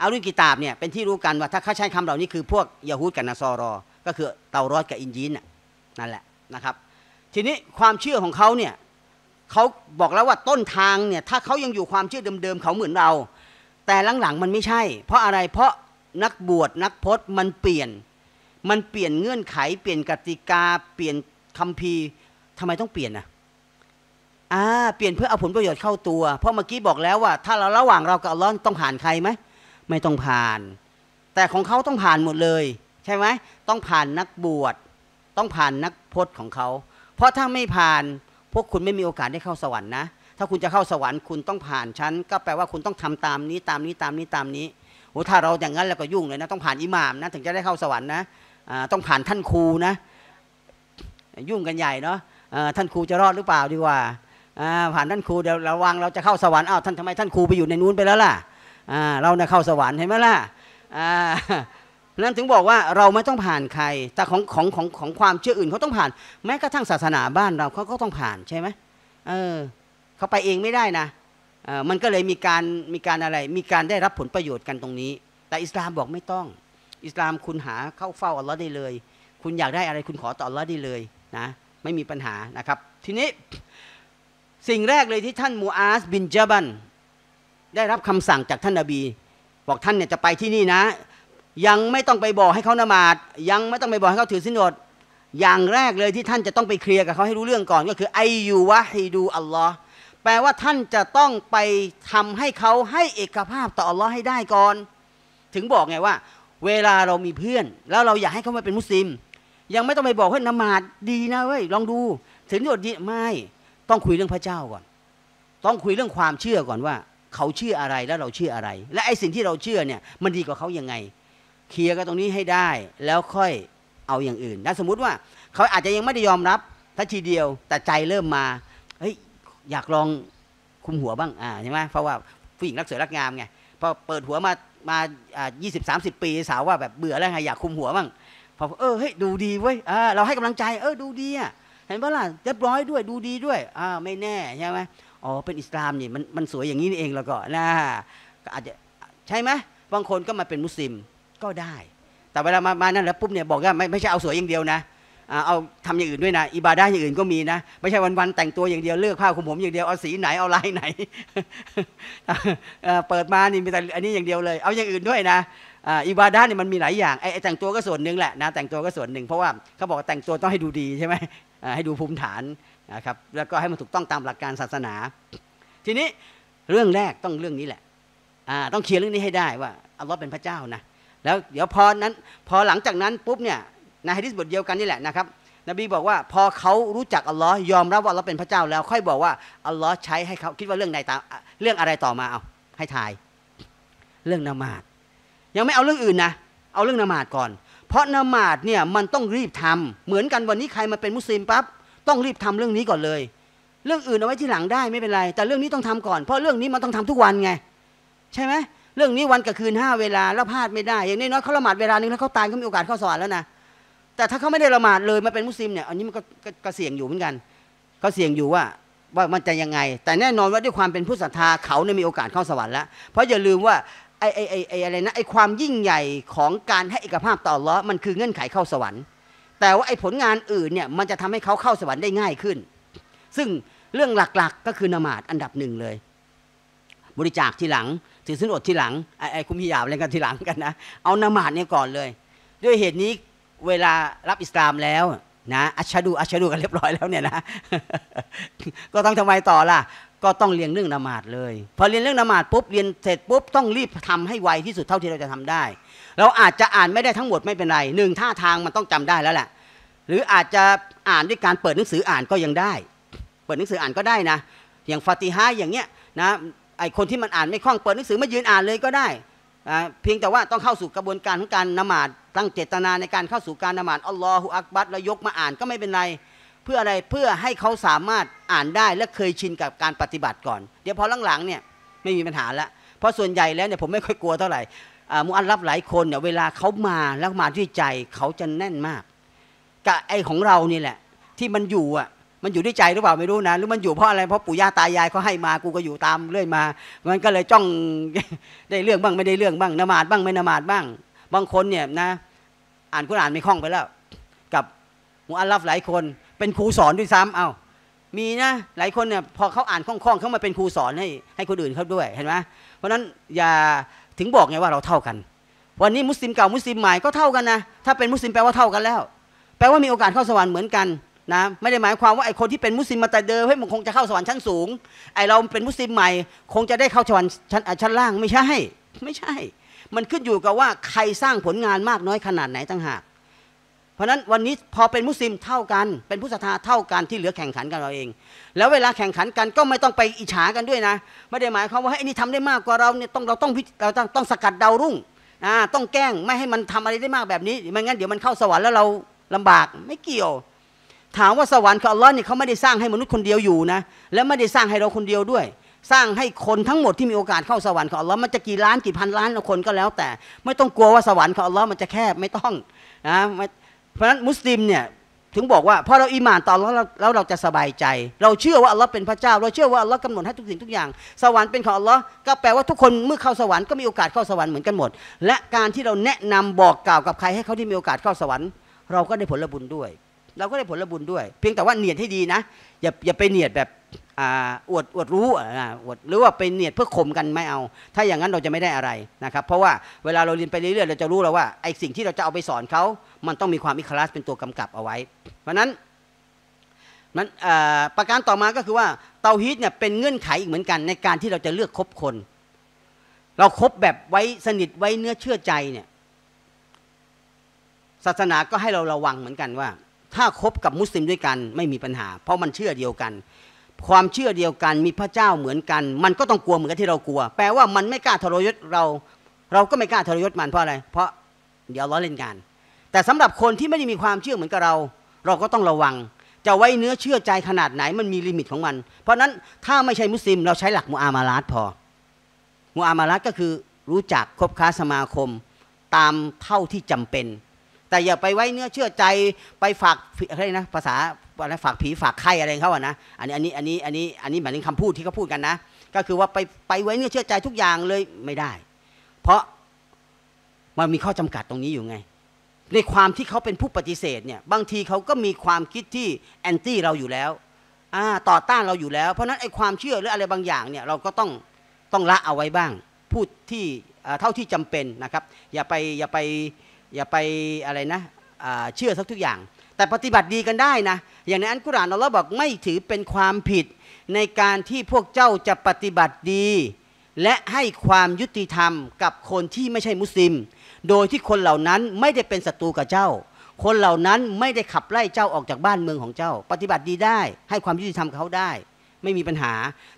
อาลุนกิตาบเนี่ยเป็นที่รู้กันว่าถ้าเขาใช้คำเหล่านี้คือพวกยะฮูดกับนาซอรอ ก็คือเตารอดกับอินยีนนั่นแหละนะครับ ทีนี้ความเชื่อของเขาเนี่ยเขาบอกแล้วว่าต้นทางเนี่ยถ้าเขายังอยู่ความเชื่อเดิมๆเขาเหมือนเรา แต่หลังๆมันไม่ใช่ เพราะอะไรเพราะนักบวชนักพจน์มันเปลี่ยน มันเปลี่ยนเงื่อนไข เปลี่ยนกติกา เปลี่ยนคัมภีร์ทำไมต้องเปลี่ยนอะอ่าเปลี่ยนเพื่อเอาผลประโยชน์เข้าตัว เพราะเมื่อกี้บอกแล้วว่า ถ้าเราระหว่างเรากับอัลลอฮ์ต้องผ่านใครไหมไม่ต้องผ่าน แต่ของเขาต้องผ่านหมดเลย ใช่ไหมต้องผ่านนักบวชต้องผ่านนักพจน์ของเขา เพราะถ้าไม่ผ่านพวกคุณไม่มีโอกาสได้เข้าสวรรค์นะ ถ้าคุณจะเข้าสวรรค์คุณต้องผ่านชั้น ก็แปลว่าคุณต้องทำตามนี้ตามนี้ตามนี้ตามนี้โอ้ถ้าเราอย่างนั้นแล้วก็ยุ่งเลยนะต้องผ่านอิหม่ามนะถึงจะได้เข้าสวรรค์นะต้องผ่านท่านครูนะ ยุ่งกันใหญ่เนาะท่านครูจะรอดหรือเปล่าดีกว่าผ่านท่านครูเดี๋ยวระวังเราจะเข้าสวรรค์อ้าวท่านทำไมท่านครูไปอยู่ในนู้นไปแล้วล่ะเราเนี่ยเข้าสวรรค์เห็นไหมล่ะนั้นถึงบอกว่าเราไม่ต้องผ่านใคร แต่ของของของของความเชื่ออื่นเขาต้องผ่าน แม้กระทั่งศาสนาบ้านเราเขาก็ต้องผ่านใช่ไหมเออ เขาไปเองไม่ได้นะมันก็เลยมีการมีการอะไร มีการได้รับผลประโยชน์กันตรงนี้ แต่อิสลามบอกไม่ต้อง อิสลามคุณหาเข้าเฝ้าอัลลอฮ์ได้เลย คุณอยากได้อะไรคุณขอต่ออัลลอฮ์ได้เลยนะไม่มีปัญหานะครับ ทีนี้สิ่งแรกเลยที่ท่านมูอาสบินจาบันได้รับคำสั่งจากท่านนาบี บอกท่านเนี่ยจะไปที่นี่นะ ยังไม่ต้องไปบอกให้เขานมาดยังไม่ต้องไปบอกให้เขาถือสินอดอย่างแรกเลยที่ท่านจะต้องไปเคลียร์กับเขาให้รู้เรื่องก่อน ก็คือไอยูวะฮิดูอัลลอฮ์ แปลว่าท่านจะต้องไปทำให้เขาให้เอกภาพต่ออัลลอฮ์ให้ได้ก่อน ถึงบอกไงว่า เวลาเรามีเพื่อน แล้วเราอยากให้เขามาเป็นมุสลิม ยังไม่ต้องไปบอกให้นมาดดีนะเว้ยลองดู ถึงอดดีไม่ต้องคุยเรื่องพระเจ้าก่อน ต้องคุยเรื่องความเชื่อก่อนว่า เขาเชื่ออะไรแล้วเราเชื่ออะไร และไอ้สิ่งที่เราเชื่อเนี่ย มันดีกว่าเขายังไง เคลียร์กันตรงนี้ให้ได้ แล้วค่อยเอาอย่างอื่นถ้าสมมุติว่า เขาอาจจะยังไม่ได้ยอมรับทัทีเดียว แต่ใจเริ่มมาเฮ้ย อยากลองคุมหัวบ้างอ่าใช่ไหมเพราะว่าผู้หญิงรักสวยรักงามไงพอเปิดหัวมามาอ่ายี่สิบสามสิบปีสาวว่าแบบเบื่อแล้วไงอยากคุมหัวบ้างพอเออเฮ้ยดูดีเว้ยอ่าเราให้กำลังใจเออดูดีอะเห็นปะล่ะเรียบร้อยด้วยดูดีด้วยอ่าไม่แน่ใช่ไหมอ๋อเป็นอิสลามนี่มันมันสวยอย่างนี้นี่เองแล้วก็นะก็อาจจะใช่ไหมบางคนก็มาเป็นมุสลิมก็ได้ แต่เวลามามานั่นแล้วปุ๊บเนี่ยบอกว่าไม่ไม่ใช่เอาสวยอย่างเดียวนะ เอาทำอย่างอื่นด้วยนะอิบาดาอย่างอื่นก็มีนะไม่ใช่วันๆแต่งตัวอย่างเดียวเลือกผ้าคุมผมอย่างเดียวเอาสีไหนเอาลายไหนเปิดมานี่มีแต่อันนี้อย่างเดียวเลย เอาอย่างอื่นด้วยนะอิบาดาเนี่ยมันมีหลายอย่างไอ้แต่งตัวก็ส่วนหนึ่งแหละนะแต่งตัวก็ส่วนหนึ่งเพราะว่าเขาบอกแต่งตัวต้องให้ดูดีใช่ไหมให้ดูภูมิฐานนะครับแล้วก็ให้มันถูกต้องตามหลักการศาสนา ทีนี้เรื่องแรกต้องเรื่องนี้แหละต้องเคลียร์เรื่องนี้ให้ได้ว่าอัลลอฮ์เป็นพระเจ้านะแล้วเดี๋ยวพอนั้นพอหลังจากนั้นปุ๊บเนี่ย ในฮะดิษบทเดียวกันนี่แหละนะครับนบีบอกว่าพอเขารู้จักอัลลอฮ์ยอมรับว่าเราเป็นพระเจ้าแล้ว ค่อยบอกว่าอัลลอฮ์ใช้ให้เขาคิดว่าเรื่องใดตามเรื่องอะไรต่อมาเอาให้ทาย เรื่องนมาดยังไม่เอาเรื่องอื่นนะ เอาเรื่องนมาดก่อน เพราะนมาดเนี่ยมันต้องรีบทำเหมือนกันวันนี้ใครมาเป็นมุสลิมปั๊บต้องรีบทำเรื่องนี้ก่อนเลย เรื่องอื่นเอาไว้ที่หลังได้ไม่เป็นไร แต่เรื่องนี้ต้องทำก่อน เพราะเรื่องนี้มันต้องทำทุกวันไง ใช่ไหมเรื่องนี้วันกับคืนห้าเวลาแล้วพลาดไม่ได้อย่างน้อยๆเขาละหมาดเวลานึงแล้วเขาตายเขามีโอกาสเข้าสวรรค์แล้วนะ แต่ถ้าเขาไม่ได้ละหมาดเลยมาเป็นมุสลิมเนี่ยอันนี้มันก็ก็เสี่ยงอยู่เหมือนกันเขาเสี่ยงอยู่ว่าว่ามันจะยังไง แต่แน่นอนว่าด้วยความเป็นผู้ศรัทธาเขาเนี่ยมีโอกาสเข้าสวรรค์แล้วเพราะอย่าลืมว่าไอ้ไอ้ไอ้ไอ้อะไรนะไอ้ความยิ่งใหญ่ของการให้เอกภาพต่อล้อมันคือเงื่อนไขเข้าสวรรค์ แต่ว่าไอ้ผลงานอื่นเนี่ยมันจะทำให้เขาเข้าสวรรค์ได้ง่ายขึ้น ซึ่งเรื่องหลักๆก็คือนมาดอันดับหนึ่งเลย บริจาคทีหลังถือสินอดทีหลังไอ้ไอ้คุมพิยาบอะไรกันทีหลังกันนะเอานมาดเนี่ยก่อนเลย ด้วยเหตุนี้ เวลารับอิสลามแล้วนะอัชดูอัชดูกันเรียบร้อยแล้วเนี่ยนะ ก็ต้องทำไมต่อล่ะ ก็ต้องเรียนเรื่องนมาดเลย พอเรียนเรื่องนมาดปุ๊บเรียนเสร็จปุ๊บต้องรีบทำให้ไวที่สุดเท่าที่เราจะทำได้ เราอาจจะอ่านไม่ได้ทั้งหมดไม่เป็นไรหนึ่งท่าทางมันต้องจำได้แล้วแหละหรืออาจจะอ่านด้วยการเปิดหนังสืออ่านก็ยังได้ เปิดหนังสืออ่านก็ได้นะ อย่างฟาติฮะห์อย่างเงี้ยนะไอคนที่มันอ่านไม่คล่องเปิดหนังสือมายืนอ่านเลยก็ได้เพียงแต่ว่าต้องเข้าสู่กระบวนการของการนมาด ตั้งเจตนาในการเข้าสู่การนมาดอัลลอฮฺอักบัดแล้วยกมาอ่านก็ไม่เป็นไร เพื่ออะไรเพื่อให้เขาสามารถอ่านได้และเคยชินกับการปฏิบัติก่อน เดี๋ยวพอหลังๆเนี่ยไม่มีปัญหาละเพราะส่วนใหญ่แล้วเนี่ยผมไม่ค่อยกลัวเท่าไหร่อ่ามุอัลลัฟหลายคนเนี่ยเวลาเขามาแล้วมาด้วยใจเขาจะแน่นมากกับไอของเรานี่แหละ ที่มันอยู่อะมันอยู่ด้วยใจหรือเปล่าไม่รู้นะหรือมันอยู่เพราะอะไรเพราะปู่ย่าตายายเขาให้มากูก็อยู่ตามเรื่อยมา มันก็เลยจ้องได้เรื่องบ้างไม่ได้เรื่องบ้างนมาดบ้างไม่นมาดบ้าง บางคนเนี่ยนะ อ่านกุรอานไม่คล่องไปแล้ว กับมุอัลลัฟหลายคน เป็นครูสอนด้วยซ้ำเอ้ามีนะหลายคนเนี่ยพอเขาอ่านคล่องๆเขามาเป็นครูสอนให้ให้คนอื่นเขาด้วยเห็นไหมเพราะฉะนั้นอย่าถึงบอกไงว่าเราเท่ากัน วันนี้มุสลิมเก่ามุสลิมใหม่ก็เท่ากันนะถ้าเป็นมุสลิมแปลว่าเท่ากันแล้ว แปลว่ามีโอกาสเข้าสวรรค์เหมือนกันนะไม่ได้หมายความว่าไอ้คนที่เป็นมุสลิมมาแต่เดิมให้มันคงจะเข้าสวรรค์ชั้นสูงไอ้เราเป็นมุสลิมใหม่ คงจะได้เข้าสวรรค์ชั้นอะชั้นล่างไม่ใช่ ไม่ใช่ มันขึ้นอยู่กับว่าใครสร้างผลงานมากน้อยขนาดไหนต่างหาก เพราะนั้นวันนี้พอเป็นมุสลิมเท่ากัน เป็นผู้ศรัทธาเท่ากันที่เหลือแข่งขันกันเราเอง แล้วเวลาแข่งขันกันก็ไม่ต้องไปอิจฉากันด้วยนะ ไม่ได้หมายความว่าให้ยไอ้นี่ทำได้มากกว่าเราเนี่ยต้องเราต้องเราต้องต้องสกัดดาวรุ่งอ่าต้องแกล้งไม่ให้มันทำอะไรได้มากแบบนี้ไม่งั้นเดี๋ยวมันเข้าสวรรค์แล้วเราลำบากไม่เกี่ยว ถามว่าสวรรค์ของอัลลอฮ์เนี่ยเขาไม่ได้สร้างให้มนุษย์คนเดียวอยู่นะ และไม่ได้สร้างให้เราคนเดียวด้วย สร้างให้คนทั้งหมดที่มีโอกาสเข้าสวรรค์ของอัลลอฮ์มันจะกี่ล้านกี่พันล้านคนก็แล้วแต่ ไม่ต้องกลัวว่าสวรรค์ของอัลลอฮ์มันจะแคบไม่ต้องนะเพราะฉะนั้นมุสลิมเนี่ยถึงบอกว่าพอเราอิหมานต่อแล้วแล้วเราจะสบายใจ เราเชื่อว่าอัลลอฮ์เป็นพระเจ้า เราเชื่อว่าอัลลอฮ์กำหนดให้ทุกสิ่งทุกอย่าง สวรรค์เป็นของอัลลอฮ์ก็แปลว่าทุกคนเมื่อเข้าสวรรค์ก็มีโอกาสเข้าสวรรค์เหมือนกันหมด และการที่เราแนะนำบอกกล่าวกับใครให้เขาที่มีโอกาสเข้าสวรรค์ เราก็ได้ผลบุญด้วย เราก็ได้ผลบุญด้วย เพียงแต่ว่าเนียดให้ดีนะ อย่าอย่าไปเนียดแบบอ่าอวดอวดรู้อ่าอวดหรือว่าไปเนียดเพื่อข่มกันไม่เอา ถ้าอย่างนั้นเราจะไม่ได้อะไรนะครับ เพราะว่าเวลาเราเรียนไปเรื่อยๆเราจะรู้แล้วว่าไอ้สิ่งที่เราจะเอาไปสอนเขา มันต้องมีความอิคลาสเป็นตัวกำกับเอาไว้ เพราะนั้นมันประการต่อมาก็คือว่าเตาฮีดเนี่ยเป็นเงื่อนไขอีกเหมือนกัน ในการที่เราจะเลือกคบคน เราครบแบบไว้สนิทไว้เนื้อเชื่อใจเนี่ยศาสนาก็ให้เราระวังเหมือนกันว่า ถ้าคบกับมุสลิมด้วยกันไม่มีปัญหา เพราะมันเชื่อเดียวกัน ความเชื่อเดียวกันมีพระเจ้าเหมือนกัน มันก็ต้องกลัวเหมือนกับที่เรากลัว แปลว่ามันไม่กล้าทรยศเรา เราก็ไม่กล้าทรยศมันเพราะอะไร เพราะเดี๋ยวล้อเล่นกัน แต่สำหรับคนที่ไม่ได้มีความเชื่อเหมือนกับเรา เราก็ต้องระวัง จะไว้เนื้อเชื่อใจขนาดไหนมันมีลิมิตของมัน เพราะฉะนั้นถ้าไม่ใช่มุสลิม เราใช้หลักมุอามาลาตพอมุอามาลาตก็คือรู้จักคบค้าสมาคม ตามเท่าที่จำเป็น แต่อย่าไปไว้เนื้อเชื่อใจไปฝากอะไรนะภาษาอะไรฝากผีฝากไข่อะไรเขาอะนะอันนี้อันนี้อันนี้อันนี้อันนี้หมายถึงคำพูดที่เขาพูดกันนะ ก็คือว่าไปไปไว้เนื้อเชื่อใจทุกอย่างเลยไม่ได้ เพราะมันมีข้อจำกัดตรงนี้อยู่ไง ในความที่เขาเป็นผู้ปฏิเสธเนี่ยบางทีเขาก็มีความคิดที่แอนตี้เราอยู่แล้วต่อต้านเราอยู่แล้ว เพราะนั้นไอ้ความเชื่อหรืออะไรบางอย่างเนี่ยเราก็ต้องต้องละเอาไว้บ้าง พูดที่เท่าที่จำเป็นนะครับ อย่าไปอย่าไป อย่าไปอะไรนะเชื่อสักทุกอย่าง แต่ปฏิบัติดีกันได้นะ อย่างในอันกุรานอัลลอฮ์บอกไม่ถือเป็นความผิด ในการที่พวกเจ้าจะปฏิบัติดี และให้ความยุติธรรมกับคนที่ไม่ใช่มุสลิม โดยที่คนเหล่านั้นไม่ได้เป็นศัตรูกับเจ้า คนเหล่านั้นไม่ได้ขับไล่เจ้าออกจากบ้านเมืองของเจ้า ปฏิบัติดีได้ ให้ความยุติธรรมเขาได้ ไม่มีปัญหา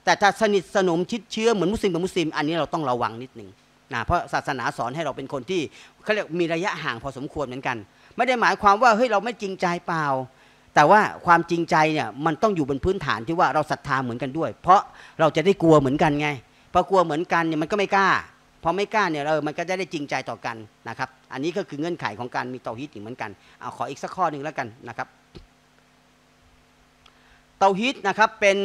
แต่ถ้าสนิทสนมชิดเชื้อเหมือนมุสลิมกับมุสลิม อันนี้เราต้องระวังนิดหนึ่ง นะเพราะศาสนาสอนให้เราเป็นคนที่เขาเรียกมีระยะห่างพอสมควรเหมือนกัน ไม่ได้หมายความว่าเฮ้ยเราไม่จริงใจเปล่า แต่ว่าความจริงใจเนี่ยมันต้องอยู่บนพื้นฐานที่ว่าเราศรัทธาเหมือนกันด้วย เพราะเราจะได้กลัวเหมือนกันไงพอกลัวเหมือนกันเนี่ยมันก็ไม่กล้าพอไม่กล้าเนี่ยเออมันก็จะได้จริงใจต่อกันนะครับ อันนี้ก็คือเงื่อนไขของการมีเตาฮีดอีกเหมือนกันเอาขออีกสักข้อหนึ่งแล้วกันนะครับ เตาฮีดนะครับเป็น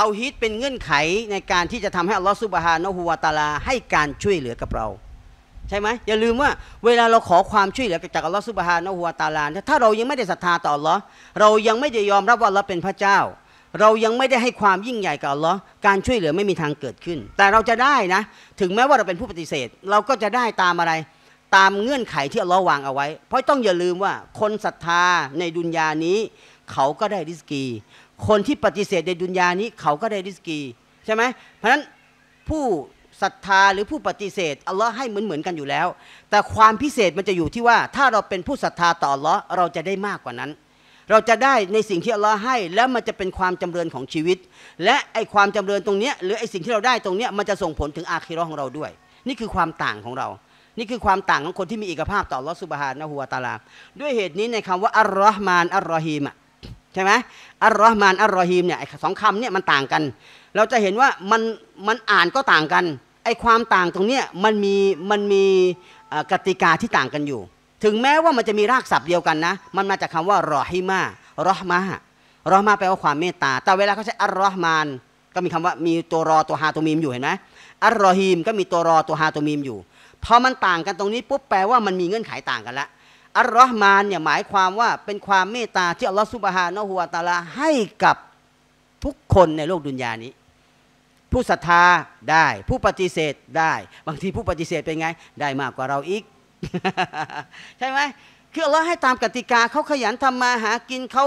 เตาฮีดเป็นเงื่อนไขในการที่จะทำให้อัลลอฮฺซุบฮานะฮูวาตาลาให้การช่วยเหลือกับเรา ใช่ไหมอย่าลืมว่าเวลาเราขอความช่วยเหลือจากอัลลอฮฺซุบฮานะฮูวาตาลาถ้าเรายังไม่ได้ศรัทธาต่ออัลลอฮ์เรายังไม่ได้ยอมรับว่าอัลลอฮ์เป็นพระเจ้า เรายังไม่ได้ให้ความยิ่งใหญ่กับอัลลอฮ์การช่วยเหลือไม่มีทางเกิดขึ้น แต่เราจะได้นะ ถึงแม้ว่าเราเป็นผู้ปฏิเสธ เราก็จะได้ตามอะไรตามเงื่อนไขที่อัลลอฮ์วางเอาไว้ เพราะต้องอย่าลืมว่าคนศรัทธาในดุนยานี้ เขาก็ได้ริสกี คนที่ปฏิเสธในดุนยานี้เขาก็ได้ริสกีใช่ไหมเพราะฉะนั้นผู้ศรัทธาหรือผู้ปฏิเสธอัลลอฮ์ให้เหมือนเหมือนกันอยู่แล้ว แต่ความพิเศษมันจะอยู่ที่ว่า ถ้าเราเป็นผู้ศรัทธาต่ออัลลอฮ์เราจะได้มากกว่านั้น เราจะได้ในสิ่งที่อัลลอฮ์ให้ แล้วมันจะเป็นความจำเริญของชีวิต และไอความจำเริญตรงเนี้ยหรือไอสิ่งที่เราได้ตรงเนี้ยมันจะส่งผลถึงอาคีราะห์ของเราด้วย นี่คือความต่างของเรา นี่คือความต่างของคนที่มีเอกภาพต่ออัลลอฮ์สุบฮานะฮูวาตาลาด้วยเหตุนี้ในคำว่าอัลลอฮ์มานอัลลอฮีมอะ ช่ไหมอัลลอฮ์มานอัลลอฮีมเนี่ยสองคำเนี่ยมันต่างกัน เราจะเห็นว่ามันมันอ่านก็ต่างกันไอ้ความต่างตรงเนี้ยมันมีมันมีกติกาที่ต่างกันอยู่ ถึงแม้ว่ามันจะมีรากศัพท์เดียวกันนะ มันมาจากคำว่ารอฮิมารอฮ์มารอฮ์มาแปลว่าความเมตตา แต่เวลาเขาใช้อัลลอฮ์มานก็มีคำว่ามีตัวรอตัวฮาตัวมีมอยู่เห็นไหมอัลรอฮีมก็มีตัวรอตัวฮาตัวมีมอยู่พอมันต่างกันตรงนี้ปุ๊บแปลว่ามันมีเงื่อนไขต่างกันละ อัลลอฮ์มานเนี่ยหมายความว่าเป็นความเมตตาที่อัลลอฮ์ซุบฮานะฮูวาตาลาให้กับทุกคนในโลกดุนยานี้ ผู้ศรัทธาได้ ผู้ปฏิเสธได้ บางทีผู้ปฏิเสธเป็นไง ได้มากกว่าเราอีก ใช่ไหมคืออัลลอฮ์ให้ตามกติกาเขาขยันทำมาหากินเขา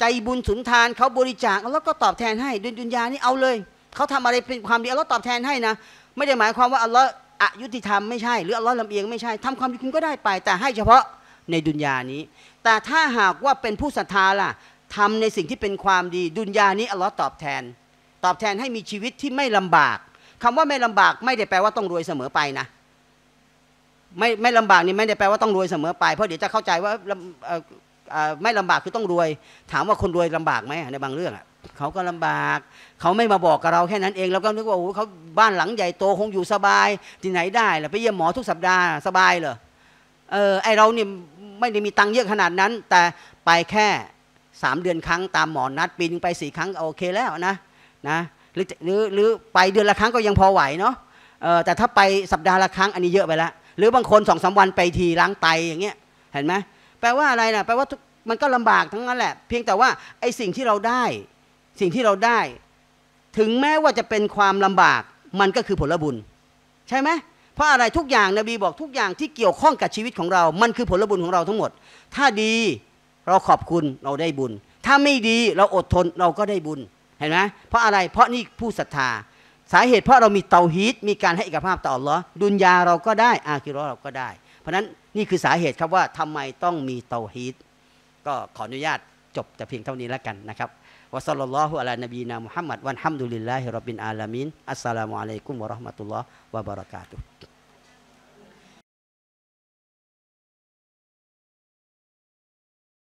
ใจบุญสุนทานเขาบริจาคอัลลอฮ์ก็ตอบแทนให้ดุนดุนยานี้เอาเลยเขาทำอะไรเป็นความดีอัลลอฮ์ตอบแทนให้นะไม่ได้หมายความว่าอัลลอฮ์อายุติธรรมไม่ใช่หรืออัลลอฮ์ลำเอียงไม่ใช่ทำความดีคุณก็ได้ไปแต่ให้เฉพาะ ในดุนยานี้ แต่ถ้าหากว่าเป็นผู้ศรัทธาล่ะทำในสิ่งที่เป็นความดีดุนยานี้อัลลอฮ์ตอบแทน ตอบแทนให้มีชีวิตที่ไม่ลำบากคำว่าไม่ลำบากไม่ได้แปลว่าต้องรวยเสมอไปนะไม่ไม่ลำบากนี่ไม่ได้แปลว่าต้องรวยเสมอไป เพราะเดี๋ยวจะเข้าใจว่าไม่ลำบากคือต้องรวย ถามว่าคนรวยลำบากไหมในบางเรื่องอะเขาก็ลำบาก เขาไม่มาบอกกับเราแค่นั้นเองเราก็นึกว่าโอ้เขาบ้านหลังใหญ่โตคงอยู่สบายที่ไหนได้ล่ะไปเยี่ยมหมอทุกสัปดาห์สบายเหรอเออไอเราเนี่ย ไม่ได้มีตังค์เยอะขนาดนั้น แต่ไปแค่สามเดือนครั้งตามหมอนัดปีนึงไปสี่ครั้งโอเคแล้วนะนะหรือหรือหรือไปเดือนละครั้งก็ยังพอไหวเนาะเออแต่ถ้าไปสัปดาห์ละครั้งอันนี้เยอะไปแล้วหรือบางคนสองสามวันไปทีล้างไตอย่างเงี้ยเห็นไหมแปลว่าอะไรนะแปลว่ามันก็ลำบากทั้งนั้นแหละ เพียงแต่ว่าไอ้สิ่งที่เราได้ สิ่งที่เราได้ ถึงแม้ว่าจะเป็นความลำบากมันก็คือผลบุญ ใช่ไหม เพราะอะไรทุกอย่างนบีบอกทุกอย่างที่เกี่ยวข้องกับชีวิตของเรา มันคือผลบุญของเราทั้งหมด ถ้าดีเราขอบคุณเราได้บุญ ถ้าไม่ดีเราอดทนเราก็ได้บุญเห็นไหมเพราะอะไรเพราะนี่ผู้ศรัทธา สาเหตุเพราะเรามีเตาฮีตมีการให้เอกภาพต่ออัลลอดุนยาเราก็ได้อาคิราะห์เราก็ได้ เพราะฉะนั้นนี่คือสาเหตุครับว่าทำไมต้องมีเตาฮีตก็ขออนุญาตจบแต่เพียงเท่านี้แล้วกันนะครับวะซัลลัลลอฮุอะลานบีนามุฮัมมัดวันฮัมดุลิลลาฮิรับบิลอาลามีนอัสสลามุอะลัยกุมวะเราะห์มะตุลลอฮ์วะบะเราะกาตุฮ์